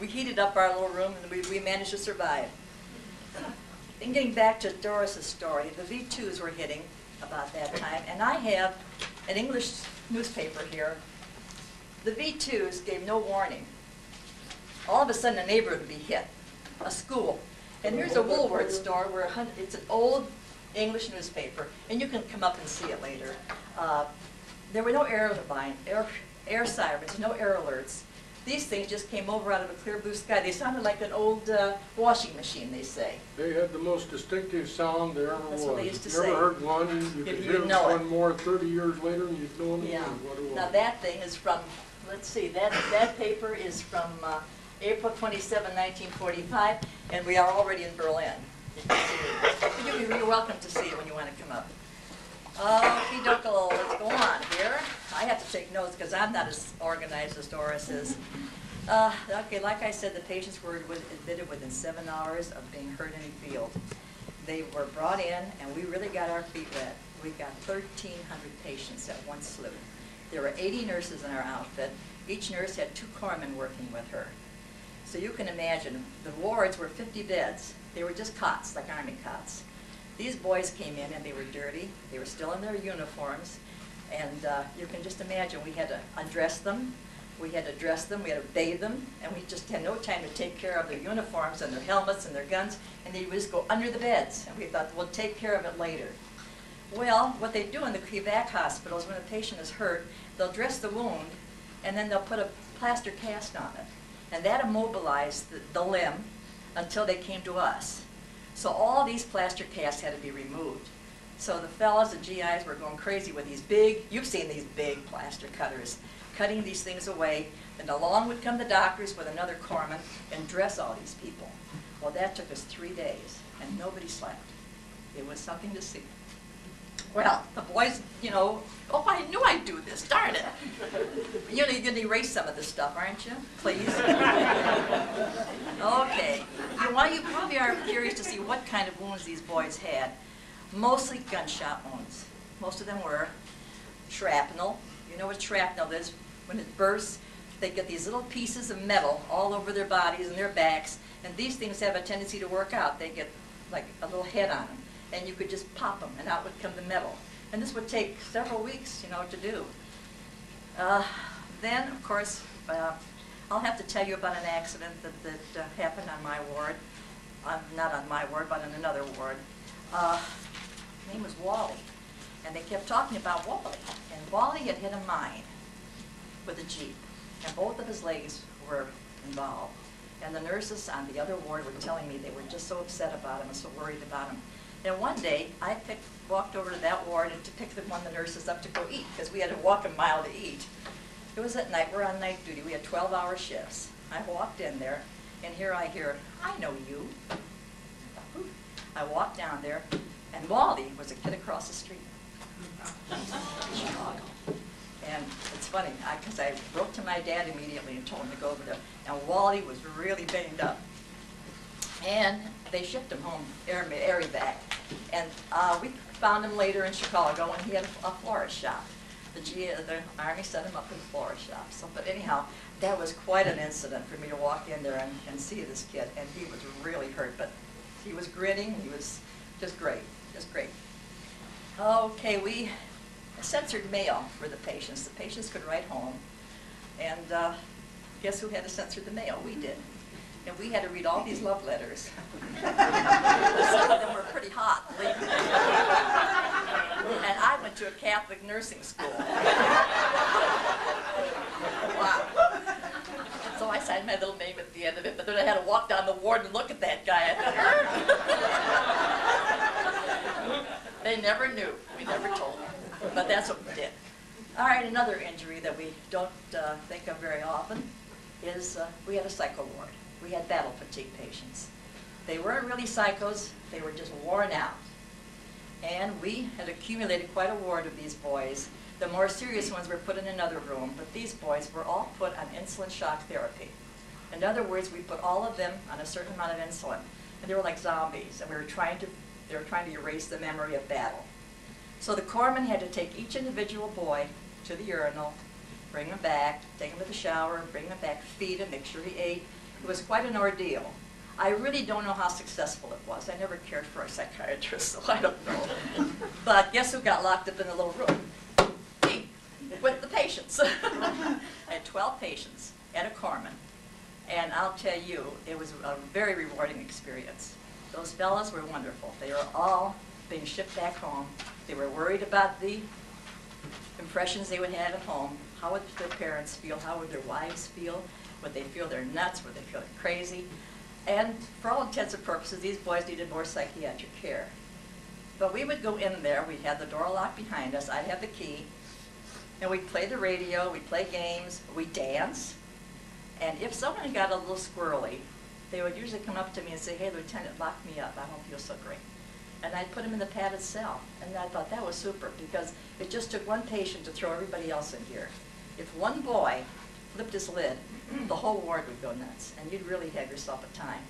We heated up our little room, and we, we managed to survive. And getting back to Doris's story, the V2s were hitting about that time, and I have an English newspaper here. The V2s gave no warning. All of a sudden, a neighborhood would be hit, a school. And here's a Woolworth store where it's an old English newspaper, and you can come up and see it later. Uh, There were no air, line- air, air sirens, no air alerts. These things just came over out of a clear blue sky. They sounded like an old uh, washing machine, they say. They had the most distinctive sound there ever was. That's what they used to If you say. ever heard one, you could hear know it. one more thirty years later and you'd know Yeah. what it was. Now, that thing is from, let's see, that, that paper is from uh, April 27, 1945, and we are already in Berlin. You're welcome to see it when you want to come up. Okay, dokey let's go on here. I have to take notes because I'm not as organized as Doris is. Uh, Okay, like I said, the patients were admitted within seven hours of being hurt in the field. They were brought in, and we really got our feet wet. We got 1,300 patients at one slew. There were 80 nurses in our outfit. Each nurse had two corpsmen working with her. So you can imagine, the wards were 50 beds. They were just cots, like army cots. These boys came in and they were dirty. They were still in their uniforms. And uh, you can just imagine, we had to undress them, we had to dress them, we had to bathe them, and we just had no time to take care of their uniforms and their helmets and their guns, and they would just go under the beds. And we thought, we'll take care of it later. Well, what they do in the evac hospitals, when a patient is hurt, they'll dress the wound, and then they'll put a plaster cast on it. And that immobilized the, the limb until they came to us. So all these plaster casts had to be removed. So the fellows, the GIs, were going crazy with these big, you've seen these big plaster cutters, cutting these things away. And along would come the doctors with another corpsman and dress all these people. Well, that took us three days, and nobody slept. It was something to see. Well, the boys, you know, oh, I knew I'd do this, darn it. You know, you're gonna erase some of this stuff, aren't you? Please? Okay. You, well, you probably are curious to see what kind of wounds these boys had. Mostly gunshot wounds. Most of them were shrapnel. You know what shrapnel is? When it bursts, they get these little pieces of metal all over their bodies and their backs, and these things have a tendency to work out. They get like a little head on them, and you could just pop them, and out would come the metal. And this would take several weeks, you know, to do. Uh, Then, of course, uh, I'll have to tell you about an accident that, that uh, happened on my ward. on, not on my ward, but on another ward. Uh, name was Wally, and they kept talking about Wally. And Wally had hit a mine with a Jeep, and both of his legs were involved. And the nurses on the other ward were telling me they were just so upset about him and so worried about him. And one day, I picked, walked over to that ward and to pick the one the nurses up to go eat, because we had to walk a mile to eat. It was at night, we're on night duty, we had twelve-hour shifts. I walked in there, and here I hear, I know you. I walked down there, and Wally was a kid across the street. Chicago. And it's funny, I, because I wrote to my dad immediately and told him to go over there, and Wally was really banged up. And they shipped him home, back. And, uh, we found him later in Chicago, and he had a florist shop. The G, the Army set him up in a florist shop, so, but anyhow, that was quite an incident for me to walk in there and, and see this kid, and he was really hurt, but he was grinning, he was just great, just great. Okay, we censored mail for the patients. The patients could write home. And uh, guess who had to censor the mail? We did. And we had to read all these love letters. Some of them were pretty hot. And I went to a Catholic nursing school. Wow. So I signed my little name at the end of it, but then I had to walk down the ward and look at that guy. They never knew. We never told them. But that's what we did. All right, another injury that we don't uh, think of very often is uh, we had a psycho ward. We had battle fatigue patients. They weren't really psychos, they were just worn out. And we had accumulated quite a ward of these boys. The more serious ones were put in another room, but these boys were all put on insulin shock therapy. In other words, we put all of them on a certain amount of insulin, and they were like zombies, and we were trying to, they were trying to erase the memory of battle. So the corpsman had to take each individual boy to the urinal, bring him back, take him to the shower, bring him back, feed him, make sure he ate. It was quite an ordeal. I really don't know how successful it was. I never cared for a psychiatrist, so I don't know. But guess who got locked up in a little room? Me, with the patients. I had 12 patients and a corpsman. And I'll tell you, it was a very rewarding experience. Those fellows were wonderful. They were all being shipped back home. They were worried about the impressions they would have at home. How would their parents feel? How would their wives feel? Would they feel they're nuts? Would they feel crazy? And for all intents and purposes, these boys needed more psychiatric care. But we would go in there, we'd have the door locked behind us, I'd have the key, and we'd play the radio, we'd play games, we'd dance. And if someone got a little squirrely, they would usually come up to me and say, hey, Lieutenant, lock me up, I don't feel so great. And I'd put them in the padded cell. And I thought that was super because it just took one patient to throw everybody else in here. If one boy flipped his lid, the whole ward would go nuts, and you'd really have yourself a time.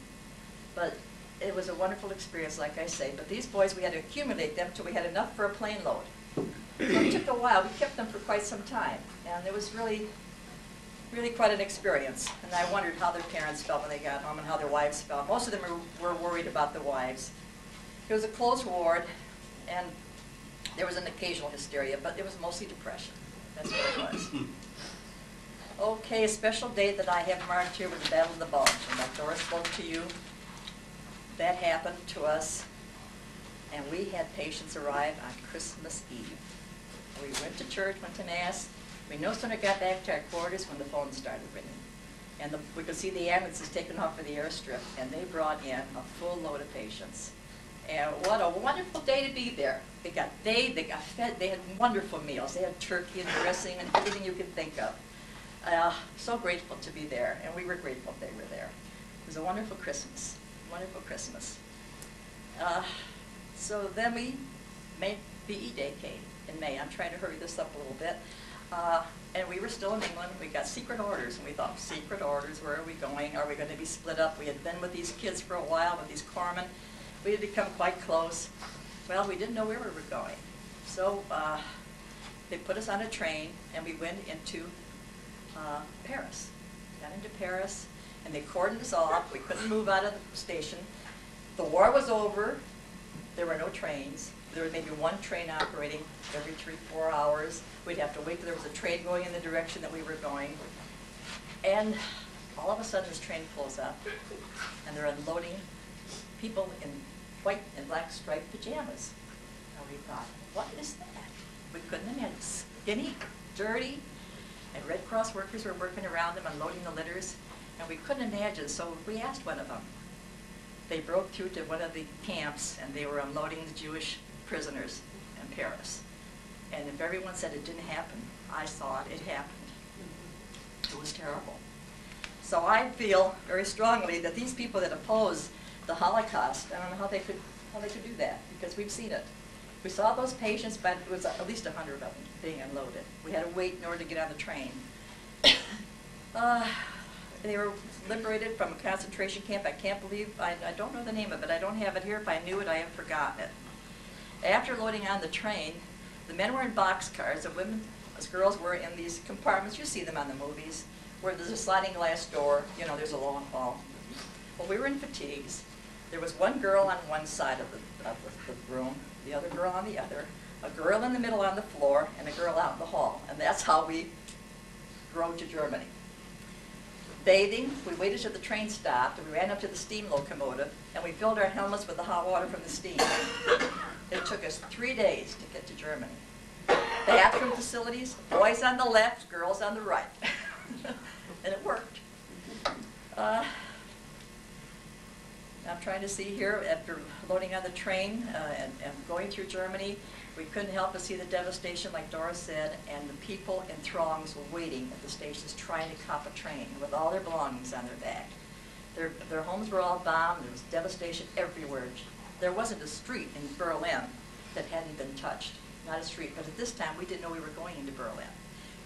But it was a wonderful experience, like I say. But these boys, we had to accumulate them till we had enough for a plane load. So it took a while. We kept them for quite some time, and it was really, really quite an experience. And I wondered how their parents felt when they got home and how their wives felt. Most of them were, were worried about the wives. It was a closed ward, and there was an occasional hysteria, but it was mostly depression. That's what it was. Okay, a special date that I have marked here was the Battle of the Bulge, and like Doris spoke to you, that happened to us, and we had patients arrive on Christmas Eve. We went to church, went to mass, we no sooner got back to our quarters when the phone started ringing. And the, we could see the ambulances taking off for the airstrip, and they brought in a full load of patients. And what a wonderful day to be there. They got they they got fed. They had wonderful meals. They had turkey and dressing and everything you could think of. Uh, so grateful to be there, and we were grateful they were there. It was a wonderful Christmas. Wonderful Christmas. Uh, so then we made VE Day came in May. I'm trying to hurry this up a little bit. Uh, and we were still in England. We got secret orders, and we thought, secret orders, where are we going? Are we going to be split up? We had been with these kids for a while, with these corpsmen. We had become quite close. Well, we didn't know where we were going. So uh, they put us on a train, and we went into uh, Paris. Got into Paris, and they cordoned us off. We couldn't move out of the station. The war was over. There were no trains. There was maybe one train operating every three, four hours. We'd have to wait till there was a train going in the direction that we were going. And all of a sudden, this train pulls up, and they're unloading people in white and black striped pajamas. And we thought, what is that? We couldn't imagine, skinny, dirty, and Red Cross workers were working around them unloading the litters, and we couldn't imagine, so we asked one of them. They broke through to one of the camps, and they were unloading the Jewish prisoners in Paris. And if everyone said it didn't happen, I saw it, it happened. It was terrible. So I feel very strongly that these people that oppose the Holocaust, I don't know how they could, how they could do that, because we've seen it. We saw those patients, but it was at least a hundred of them being unloaded. We had to wait in order to get on the train. Uh, They were liberated from a concentration camp, I can't believe, I, I don't know the name of it, I don't have it here, if I knew it, I have forgotten it. After loading on the train, the men were in boxcars, the women, as girls were in these compartments, you see them on the movies, where there's a sliding glass door, you know, there's a long hall. Well, we were in fatigues. There was one girl on one side of the, of the, the room, the other girl on the other, a girl in the middle on the floor, and a girl out in the hall. And that's how we drove to Germany. Bathing, we waited till the train stopped, and we ran up to the steam locomotive, and we filled our helmets with the hot water from the steam. It took us three days to get to Germany. Bathroom facilities, boys on the left, girls on the right. And it worked. Uh, I'm trying to see here, after loading on the train uh, and and going through Germany, we couldn't help but see the devastation, like Doris said, and the people in throngs were waiting at the stations trying to cop a train with all their belongings on their back. Their, their homes were all bombed, there was devastation everywhere. There wasn't a street in Berlin that hadn't been touched, not a street, but at this time, we didn't know we were going into Berlin.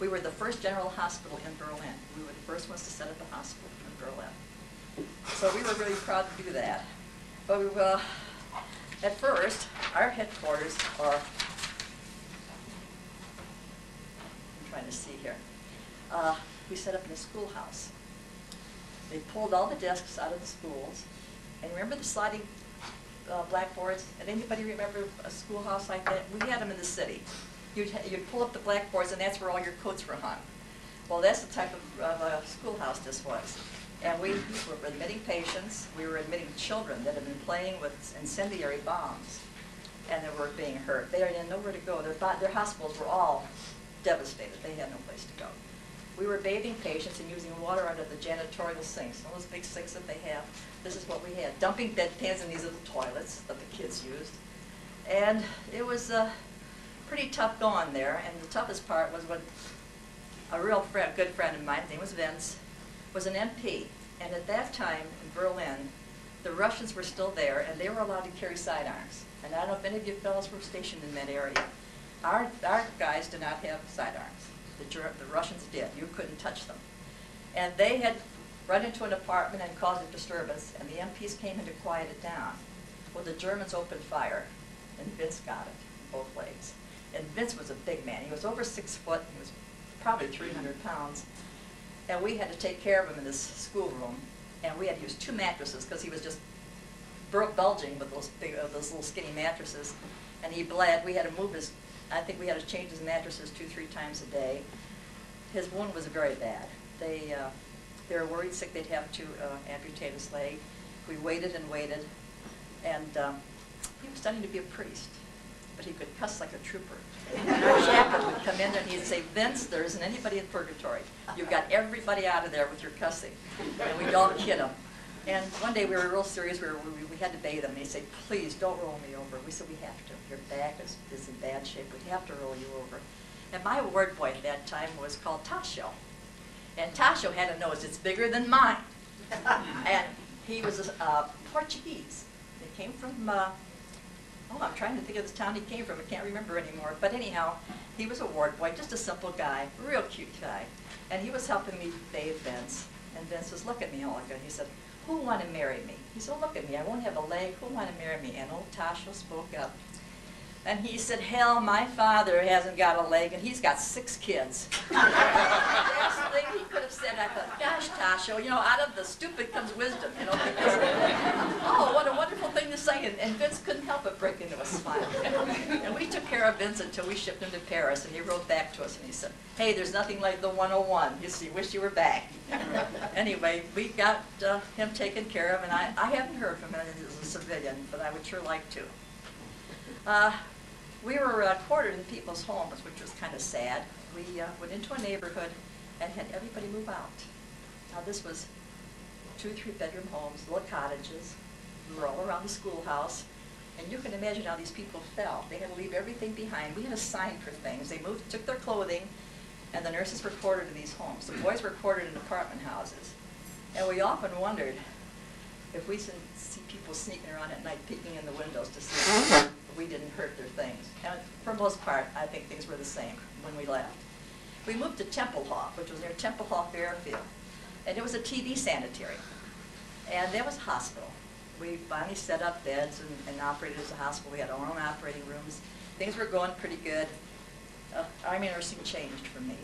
We were the first general hospital in Berlin. We were the first ones to set up a hospital in Berlin. So we were really proud to do that. But we, uh, at first, our headquarters are, I'm trying to see here, uh, we set up in a schoolhouse. They pulled all the desks out of the schools, and remember the sliding uh, blackboards? And anybody remember a schoolhouse like that? We had them in the city. You'd, you'd pull up the blackboards, and that's where all your coats were hung. Well, that's the type of, uh, schoolhouse this was. And we were admitting patients, we were admitting children that had been playing with incendiary bombs, and they were being hurt. They had nowhere to go. Their, their hospitals were all devastated. They had no place to go. We were bathing patients and using water out of the janitorial sinks, all those big sinks that they have. This is what we had, dumping bedpans in these little toilets that the kids used. And it was uh, pretty tough going there, and the toughest part was when a real friend, good friend of mine, his name was Vince, was an MP. And at that time in Berlin, the Russians were still there, and they were allowed to carry sidearms. And I don't know if any of you fellows were stationed in that area. Our, our guys did not have sidearms. The, the Russians did. You couldn't touch them. And they had run into an apartment and caused a disturbance, and the MPs came in to quiet it down. Well, the Germans opened fire, and Vince got it, both legs. And Vince was a big man. He was over six foot. He was probably 300 pounds. And we had to take care of him in this schoolroom. And we had to use two mattresses because he was just bulging with those big, uh, those little skinny mattresses. And he bled. We had to move his, I think we had to change his mattresses two, three times a day. His wound was very bad. They, uh, they were worried sick they'd have to uh, amputate his leg. We waited and waited. And um, he was studying to be a priest, but he could cuss like a trooper. And our chaplain would come in and he'd say, Vince, there isn't anybody in purgatory. You've got everybody out of there with your cussing. And we'd all kid him. And one day we were real serious, we, were, we, we had to bathe him, and he'd say, please, don't roll me over. We said, we have to. Your back is, is in bad shape, we have to roll you over. And my ward boy at that time was called Tasho. And Tasho had a nose, it's bigger than mine. And he was uh, Portuguese. He came from, uh, oh, I'm trying to think of the town he came from, I can't remember anymore. But anyhow, he was a ward boy, just a simple guy, real cute guy. And he was helping me bathe Vince. And Vince says, look at me, Olga. He said, who want to marry me? He said, look at me, I won't have a leg, who want to marry me? And old Tasha spoke up. And he said, hell, my father hasn't got a leg, and he's got six kids. The best thing he could have said, I thought, gosh, Tasha, you know, out of the stupid comes wisdom, you know, oh, what a wonderful thing to say, and, and Vince couldn't help but break into a smile. And we took care of Vince until we shipped him to Paris, and he wrote back to us and he said, hey, there's nothing like the 101, you see, wish you were back. Anyway, we got uh, him taken care of, and I, I haven't heard from him as a civilian, but I would sure like to. Uh, we were quartered in people's homes, which was kind of sad. We uh, went into a neighborhood and had everybody move out. Now, this was two, three bedroom homes, little cottages. We were all around the schoolhouse. And you can imagine how these people felt. They had to leave everything behind. We had a sign for things. They moved, took their clothing, and the nurses were quartered in these homes. The boys were quartered in apartment houses. And we often wondered if we see people sneaking around at night peeking in the windows to see we didn't hurt their things. And for the most part, I think things were the same when we left. We moved to Tempelhof, which was near Tempelhof Airfield, and it was a TB sanitary. And there was a hospital. We finally set up beds and, and operated as a hospital. We had our own operating rooms. Things were going pretty good. Uh, Army nursing changed for me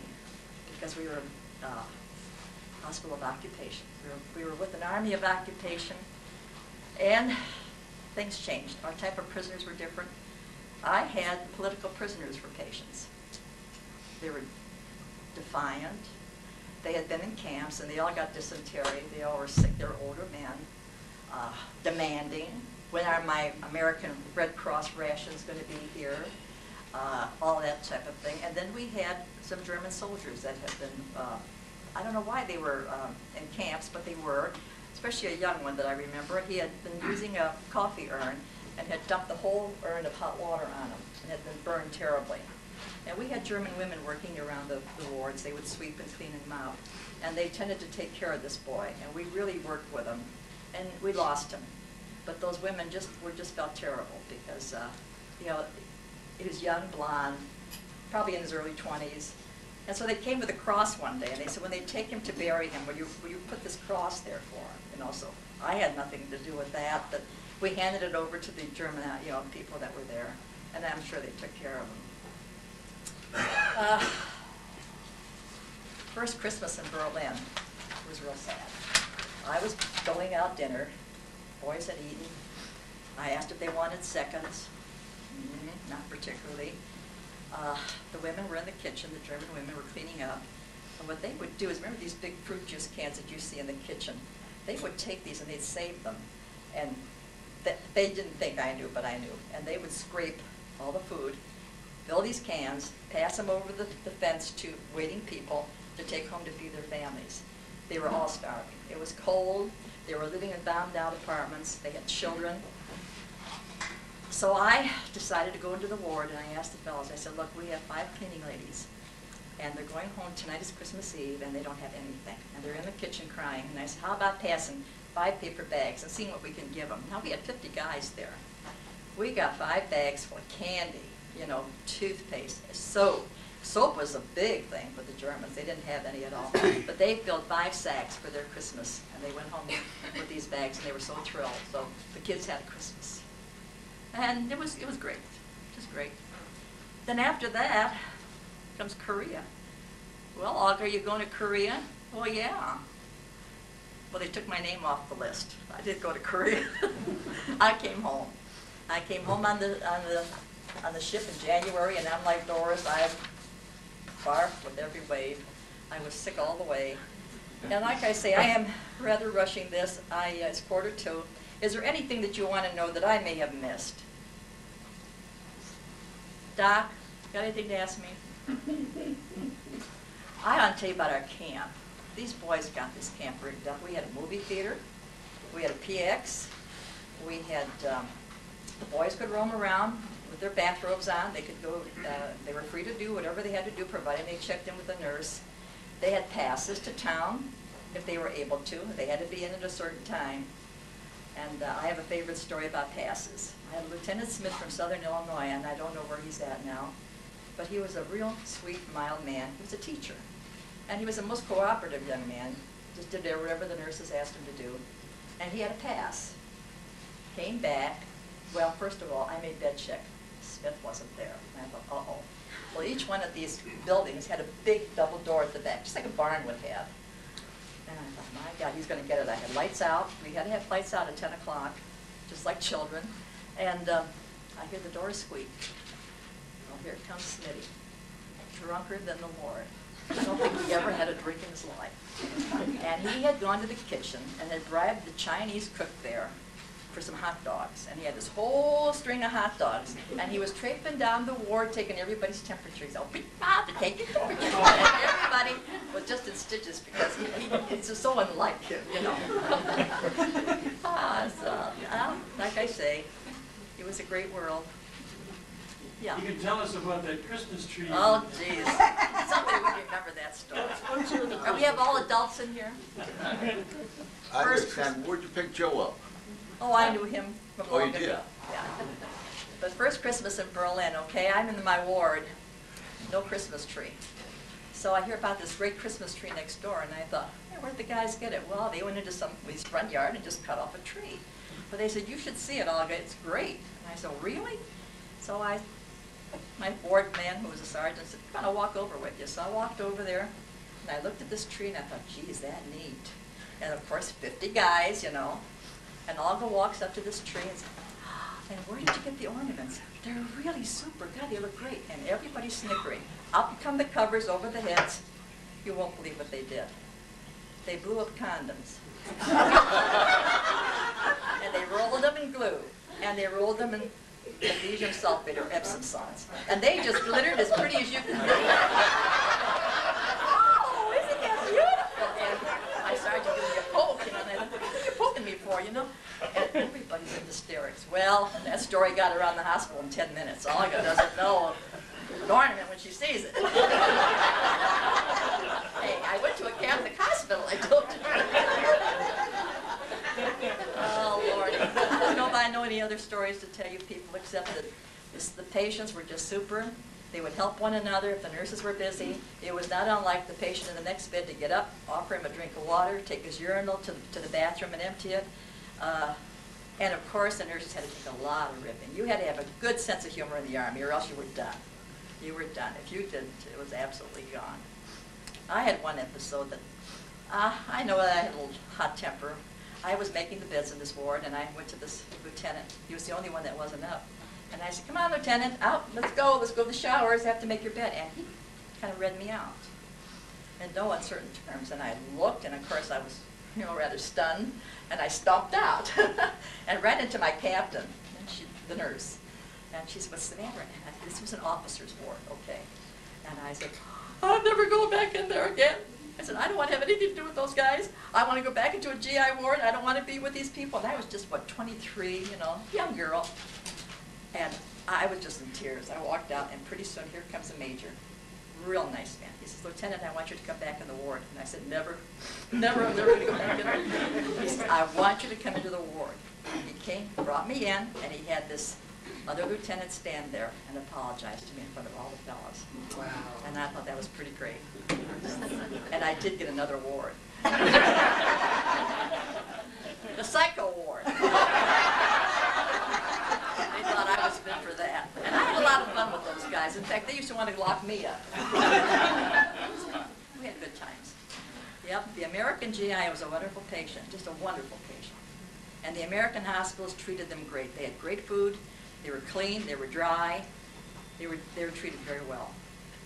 because we were uh, hospital of occupation. We were, we were with an army of occupation, and things changed. Our type of prisoners were different. I had political prisoners for patients. They were defiant. They had been in camps, and they all got dysentery. They all were sick. They were older men, uh, demanding. When are my American Red Cross rations going to be here? Uh, all that type of thing. And then we had some German soldiers that had been, uh, I don't know why they were um, in camps, but they were, especially a young one that I remember. He had been using a coffee urn and had dumped the whole urn of hot water on him and had been burned terribly. And we had German women working around the, the wards. They would sweep and clean him out. And they tended to take care of this boy. And we really worked with him. And we lost him. But those women just were just felt terrible because, uh, you know, he was young, blonde, probably in his early 20s. And so they came with a cross one day, and they said, when they take him to bury him, will you, will you put this cross there for him? You know, so I had nothing to do with that, but we handed it over to the German, uh, you know, people that were there, and I'm sure they took care of them. Uh, First Christmas in Berlin was real sad. I was going out dinner, boys had eaten. I asked if they wanted seconds. Mm, Not particularly. Uh, The women were in the kitchen, the German women were cleaning up. And what they would do is, remember these big fruit juice cans that you see in the kitchen? They would take these and they'd save them. And th- they didn't think I knew, but I knew. And they would scrape all the food, fill these cans, pass them over the the fence to waiting people to take home to feed their families. They were all starving. It was cold, they were living in bombed-out apartments, they had children. So I decided to go into the ward and I asked the fellows, I said, look, we have five cleaning ladies and they're going home, tonight is Christmas Eve and they don't have anything. And they're in the kitchen crying. And I said, how about passing five paper bags and seeing what we can give them? Now, we had 50 guys there. We got five bags full of candy, you know, toothpaste, soap. Soap was a big thing for the Germans. They didn't have any at all. But they filled five sacks for their Christmas and they went home with these bags and they were so thrilled. So the kids had a Christmas. And it was, it was great, just great. Then after that comes Korea. Well, Aug, are you going to Korea? Well, yeah. Well, they took my name off the list. I did go to Korea. I came home. I came home on the, on the, on the ship in January, and I'm like Doris, I barfed with every wave. I was sick all the way. And like I say, I am rather rushing this. I, uh, it's quarter to. Is there anything that you want to know that I may have missed? Doc, got anything to ask me? I want to tell you about our camp. These boys got this camp rigged up. We had a movie theater, we had a PX, we had, um, the boys could roam around with their bathrobes on. They could go, uh, they were free to do whatever they had to do, provided they checked in with the nurse. They had passes to town if they were able to. They had to be in at a certain time. And uh, I have a favorite story about passes. I had Lieutenant Smith from Southern Illinois, and I don't know where he's at now, but he was a real sweet, mild man. He was a teacher. And he was a most cooperative young man, just did whatever the nurses asked him to do. And he had a pass. Came back, well, first of all, I made bed check. Smith wasn't there. And I thought, uh-oh. Well, each one of these buildings had a big double door at the back, just like a barn would have. And I thought, my God, he's gonna get it. I had lights out. We had to have lights out at ten o'clock, just like children. And um, I hear the door squeak. Oh, here comes Smitty, drunker than the Lord. I don't think he ever had a drink in his life. And he had gone to the kitchen and had bribed the Chinese cook there for some hot dogs. And he had this whole string of hot dogs. And he was traipsing down the ward, taking everybody's temperature. He's all, "Big Bob, to take your temperature. And everybody was just in stitches because he, he, it's just so unlike him, you know. ah, so, uh, like I say, it was a great world. Yeah. You can tell us about that Christmas tree. Oh, jeez. Somebody would remember that story. Are we have all adults in here? I First understand, where'd you pick Joe up? Oh, I knew him from Oh, you did? ago. Yeah. But first Christmas in Berlin, okay, I'm in my ward, no Christmas tree. So I hear about this great Christmas tree next door, and I thought, hey, where'd the guys get it? Well, they went into somebody's front yard and just cut off a tree. But they said, you should see it, Olga, it's great. And I said, really? So I, my ward man, who was a sergeant, said, come on, walk over with you. So I walked over there, and I looked at this tree, and I thought, gee, is that neat? And of course, 50 guys, you know, and Olga walks up to this tree and says, "Ah, and where did you get the ornaments? They're really super, God, they look great. And everybody's snickering. Up come the covers over the heads. You won't believe what they did. They blew up condoms. and they rolled them in glue. And they rolled them in magnesium sulfate or Epsom salts. And they just glittered as pretty as you can be. oh, isn't that beautiful? And sergeant gave me a poke, you know, and I thought, what are you poking me for, you know? And everybody's in hysterics. Well, that story got around the hospital in 10 minutes. Olga doesn't know an ornament when she sees it. hey, I went to a Catholic hospital, I told you. oh, Lord. I don't know if I know any other stories to tell you people except that this, the patients were just super. They would help one another if the nurses were busy. It was not unlike the patient in the next bed to get up, offer him a drink of water, take his urinal to, to the bathroom and empty it. Uh, and of course, the nurses had to take a lot of ripping. You had to have a good sense of humor in the Army or else you were done. You were done. If you didn't, it was absolutely gone. I had one episode that, uh, I know that I had a little hot temper. I was making the beds in this ward, and I went to this lieutenant. He was the only one that wasn't up. And I said, come on, lieutenant, out, let's go, let's go to the showers, I have to make your bed. And he kind of read me out in no uncertain terms. And I looked, and of course I was, you know, rather stunned, and I stomped out and ran into my captain, and she, the nurse. And she said, what's the matter? And I, this was an officer's ward, okay. And I said, I'll never go back in there again. I said, I don't want to have anything to do with those guys. I want to go back into a GI ward. I don't want to be with these people. And I was just, what, 23, you know, young girl. And I was just in tears. I walked out, and pretty soon here comes a major. Real nice man. He says, Lieutenant, I want you to come back in the ward. And I said, never, never, I'm never going to go back in there. He said, I want you to come into the ward. He came, brought me in, and he had this other lieutenant stand there and apologize to me in front of all the fellows. Wow. And I thought that was pretty great. And I did get another award. The psycho award. They thought I was fit for that. And I had a lot of fun with those guys. In fact, they used to want to lock me up. We had good times. Yep, the American GI was a wonderful patient, just a wonderful patient. And the American hospitals treated them great. They had great food, they were clean, they were dry, they were, they were treated very well.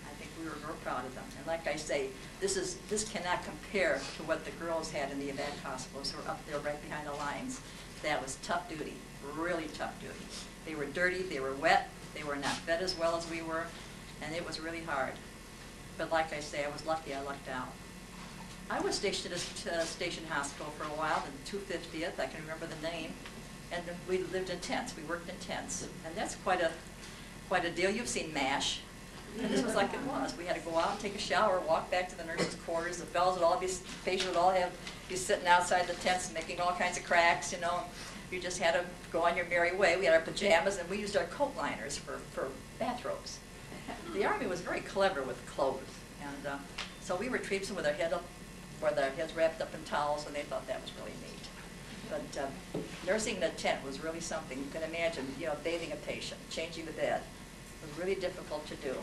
I think we were real proud of them. And like I say, this is, this cannot compare to what the girls had in the evac hospitals who were up there right behind the lines. That was tough duty, really tough duty. They were dirty, they were wet, they were not fed as well as we were, and it was really hard. But like I say, I was lucky I lucked out. I was stationed at a station hospital for a while, the 250th, I can remember the name, and we lived in tents, we worked in tents. And that's quite a, quite a deal. You've seen MASH. And this was like it was. We had to go out, take a shower, walk back to the nurses' quarters. The fellows would all be, patients would all have, be sitting outside the tents making all kinds of cracks, you know. You just had to go on your merry way. We had our pajamas and we used our coat liners for, for bathrobes. The Army was very clever with clothes. And uh, so we were traipsing with our head up, with our heads wrapped up in towels, and they thought that was really neat. But uh, nursing in a tent was really something. You can imagine, you know, bathing a patient, changing the bed. It was really difficult to do.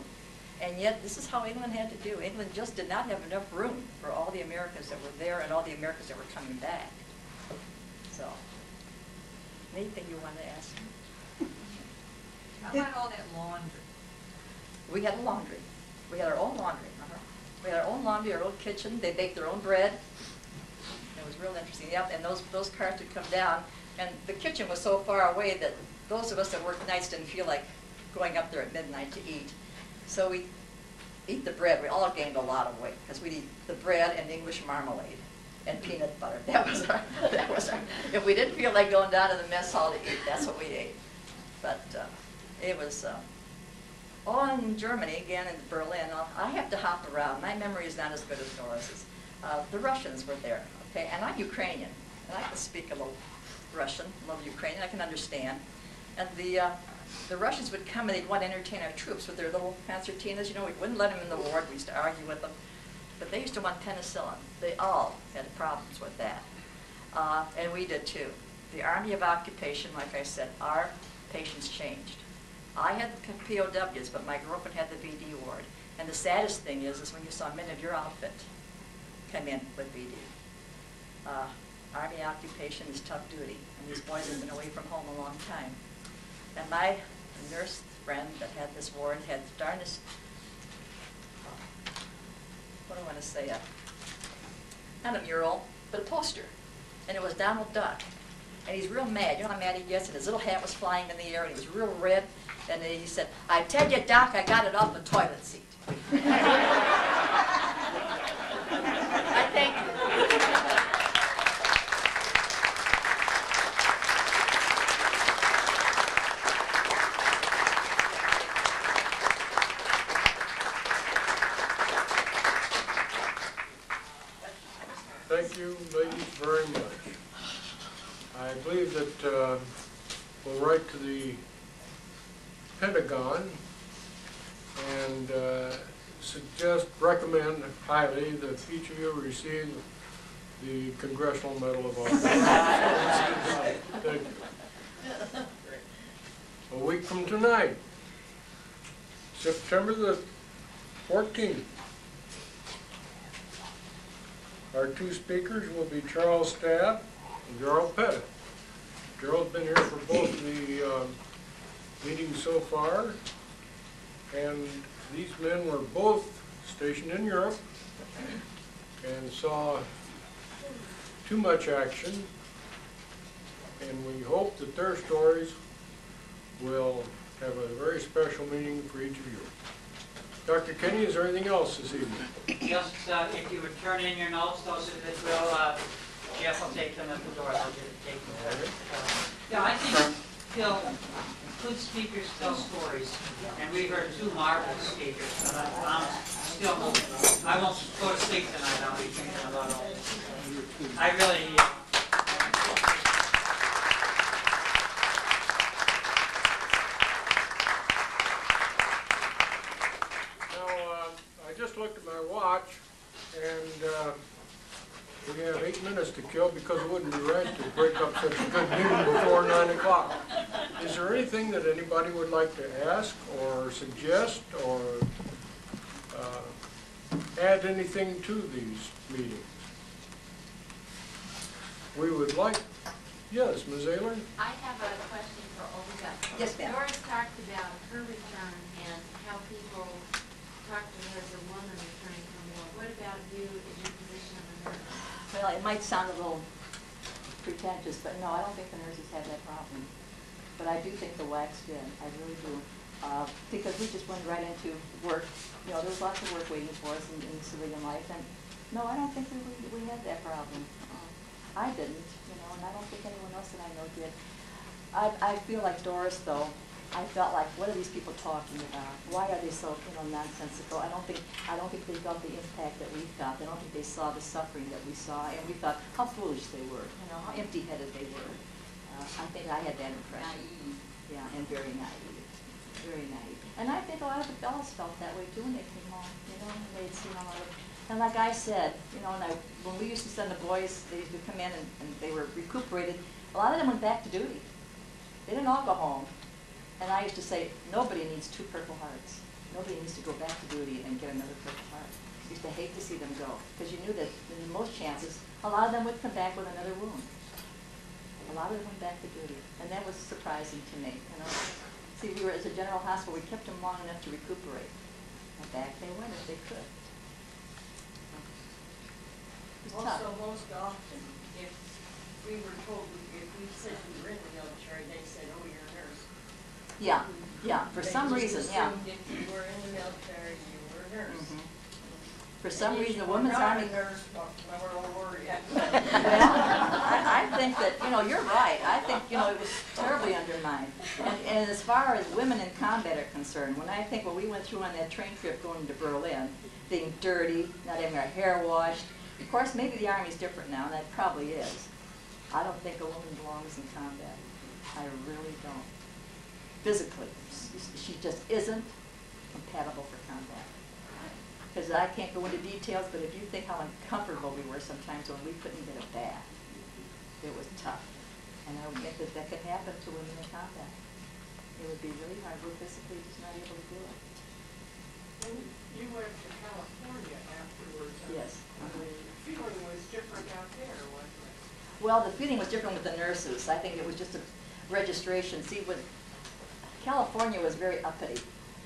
And yet, this is how England had to do. England just did not have enough room for all the Americans that were there and all the Americans that were coming back. So, anything you want to ask? How about all that laundry? We had a laundry. We had our own laundry. uh-huh. We had our own laundry, our own kitchen. They baked their own bread. It was real interesting. Yep, and those, those carts would come down. And the kitchen was so far away that those of us that worked nights didn't feel like going up there at midnight to eat. So we eat the bread. We all gained a lot of weight because we'd eat the bread and English marmalade and peanut butter. That was our, that was our, if we didn't feel like going down to the mess hall to eat, that's what we ate. But uh, it was, uh, in Germany, again in Berlin, I have to hop around. My memory is not as good as Doris's. Uh, the Russians were there, okay, and I'm Ukrainian, and I can speak a little Russian, a little Ukrainian, I can understand. And the, uh, the Russians would come and they'd want to entertain our troops with their little concertinas, you know, we wouldn't let them in the ward, we used to argue with them. But they used to want penicillin. They all had problems with that. Uh, and we did too. The Army of Occupation, like I said, our patients changed. I had the POWs, but my girlfriend had the VD ward. And the saddest thing is, is when you saw men of your outfit come in with VD. Uh, Army occupation is tough duty, and these boys have been away from home a long time. And my nurse friend that had this ward had the darndest, uh, what do I want to say, a, not a mural, but a poster. And it was Donald Duck. And he's real mad. You know how mad he gets? And his little hat was flying in the air, and he was real red. And he said, I tell you, Doc, I got it off the toilet seat. I thank you. Thank you, ladies, very much. I believe that uh, we'll write to the Pentagon and uh, suggest, recommend highly that each of you receive the Congressional Medal of Honor. Thank you. A week from tonight, September the 14th, our two speakers will be Charles Stabb and Gerald Pettit. Gerald's been here for both the um, meetings so far, and these men were both stationed in Europe and saw too much action, and we hope that their stories will have a very special meaning for each of you. Dr. Kenny, is there anything else this evening? Just, uh, if you would turn in your notes, those of that will, uh, Jeff will take them at the door, I'll get, take them. Yeah, I think, Phil, good speakers tell stories, and we heard two marvelous speakers, but I- I'm still, I won't go to sleep tonight, I'll be thinking about all. I really, Now, uh, I just looked at my watch, and uh, we have eight minutes to kill because it wouldn't be right to break up such a good meeting before nine o'clock. Is there anything that anybody would like to ask, or suggest, or uh, add anything to these meetings? We would like, yes, Ms. Ayler? I have a question for Olga. Yes, ma'am. Doris talked about her return and how people talk to her as a woman returning from war. What about you in your position of a nurse? Well, it might sound a little pretentious, but no, I don't think the nurses have that problem. But I do think the WACs did, I really do. Uh, Because we just went right into work, you know, there was lots of work waiting for us in, in civilian life, and no, I don't think we, we we had that problem. Uh, I didn't, you know, and I don't think anyone else that I know did. I, I feel like Doris, though, I felt like, what are these people talking about? Why are they so, you know, nonsensical? I don't think, I don't think they felt the impact that we felt. I don't think they saw the suffering that we saw, and we thought how foolish they were, you know, how empty-headed they were. Uh, I think I had that impression. Naive. Yeah, and very naive, very naive. And I think a lot of the fellows felt that way too when they came home, you know, and they'd seen a lot of, and like I said, you know, and I, when we used to send the boys, they used to come in and, and they were recuperated, a lot of them went back to duty. They didn't all go home. And I used to say, nobody needs two Purple Hearts. nobody needs to go back to duty and get another purple heart. I used to hate to see them go, because you knew that in most chances, a lot of them would come back with another wound. A lot of them went back to duty, and that was surprising to me, you know. See, we were, as a general hospital, we kept them long enough to recuperate, and back they went if they could. It was tough. Also, most often, if we were told, if we said we were in the military, they said, oh, you're a nurse. Yeah, yeah, for They some just reason, yeah. assumed If you were in the military, you were a nurse. Mhm. For some reason, the you were women's not a army. nurse, well, never. Well, I, I think that, you know, you're right. I think, you know, it was terribly undermined. And, and as far as women in combat are concerned, when I think what we went through on that train trip going to Berlin, being dirty, not having our hair washed, of course, maybe the Army's different now, and that probably is. I don't think a woman belongs in combat. I really don't. Physically, she just isn't compatible for combat. Because I can't go into details, but if you think how uncomfortable we were sometimes when we couldn't get a bath, it was tough. And I would think that that could happen to women in combat. It would be really hard, we're physically just not able to do it. You went to California afterwards. Yes. The feeling was different out there, wasn't it? Well, the feeling was different with the nurses. I think it was just a registration. See, when California was very uppity.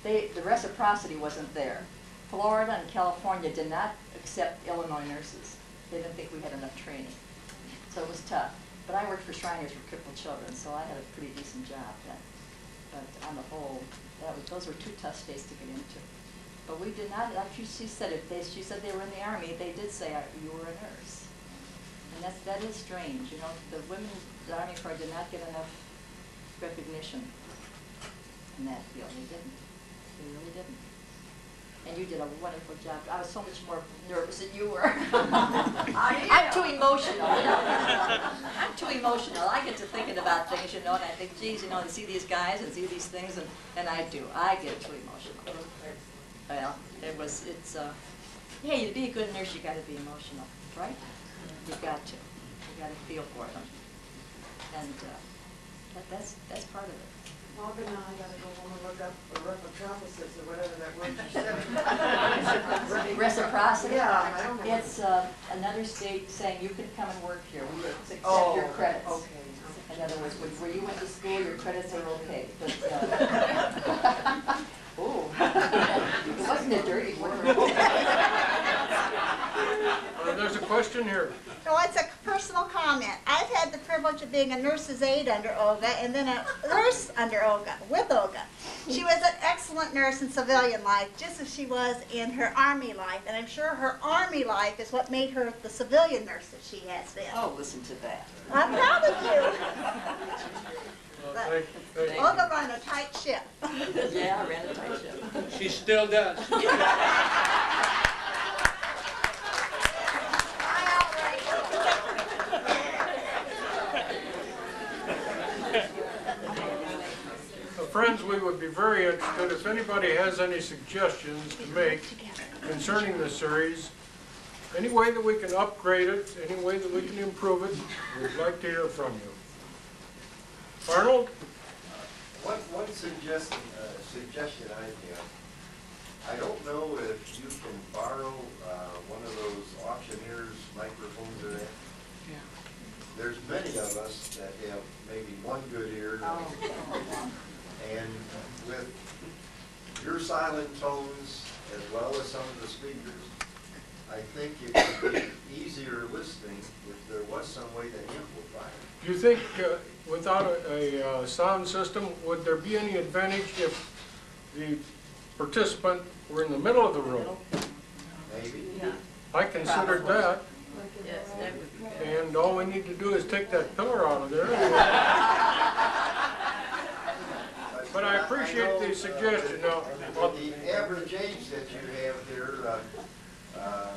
They, the reciprocity wasn't there. Florida and California did not accept Illinois nurses. They didn't think we had enough training. So it was tough. But I worked for Shriners for crippled children, so I had a pretty decent job then. But on the whole, that was, those were two tough states to get into. But we did not, after she said, if they, she said they were in the army, they did say, you were a nurse. And that's, that is strange, you know, the women, the Army Corps did not get enough recognition in that field, they didn't, they really didn't. And you did a wonderful job, I was so much more nervous than you were. I'm too emotional, you know. I'm too emotional, I get to thinking about things, you know, and I think, geez, you know, I see these guys and see these things, and, and I do, I get too emotional. Well, it was, it's, uh, yeah, to be a good nurse, you gotta be emotional, right? You got to, you gotta feel for them. And, uh, that, that's, that's part of it. Bob and I gotta go home and look up the reciprocasis or whatever that word you said. Reciprocity? Yeah, I don't know. It's, uh, another state saying you can come and work here, we accept Oh, your credits. Okay. In other words, where you went to school, your credits are okay, but, uh, ooh, it wasn't a dirty word. There's a question here. No, it's a personal comment. I've had the privilege of being a nurse's aide under Olga and then a nurse under Olga, with Olga. She was an excellent nurse in civilian life, just as she was in her army life. And I'm sure her army life is what made her the civilian nurse that she has been. Oh, listen to that. I'm proud of you. Uh, thank- thank you. Olga ran a tight ship. Yeah, I ran a tight ship. She still does. Uh, Friends, we would be very interested, if anybody has any suggestions to make concerning the series, any way that we can upgrade it, any way that we can improve it, we'd like to hear from you. Arnold? One, one suggestion, uh, suggestion I have, I don't know if you can borrow, uh, one of those auctioneer's microphones or that. There's many of us that have maybe one good ear. And with your silent tones as well as some of the speakers, I think it would be easier listening if there was some way to amplify it. Do you think, uh, without a, a uh, sound system, would there be any advantage if the participant were in the middle of the room? Maybe? Yeah. I considered that, Yes, that would be good. and all we need to do is take that pillar out of there. But I appreciate the know, uh, suggestion. Now, With the average age that you have here, uh, uh,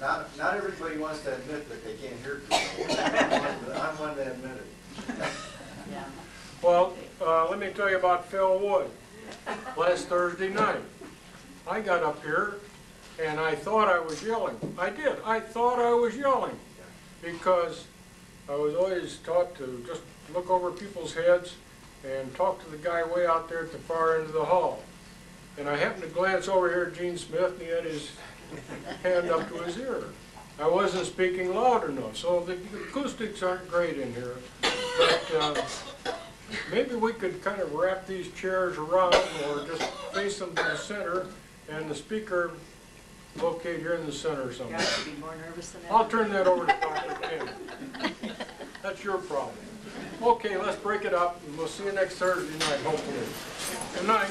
not, not everybody wants to admit that they can't hear too well. I'm one to admit it. Yeah. Well, uh, let me tell you about Phil Wood. Last Thursday night, I got up here and I thought I was yelling. I did. I thought I was yelling because I was always taught to just look over people's heads and talk to the guy way out there at the far end of the hall. And I happened to glance over here at Gene Smith, and he had his hand up to his ear. I wasn't speaking loud enough, so the acoustics aren't great in here. But uh, maybe we could kind of wrap these chairs around, or just face them to the center, and the speaker locate here in the center somewhere. Guys should be more nervous than ever. I'll turn that over to Dr. Ken. That's your problem. Okay, let's break it up, and we'll see you next Thursday night, hopefully. Good night.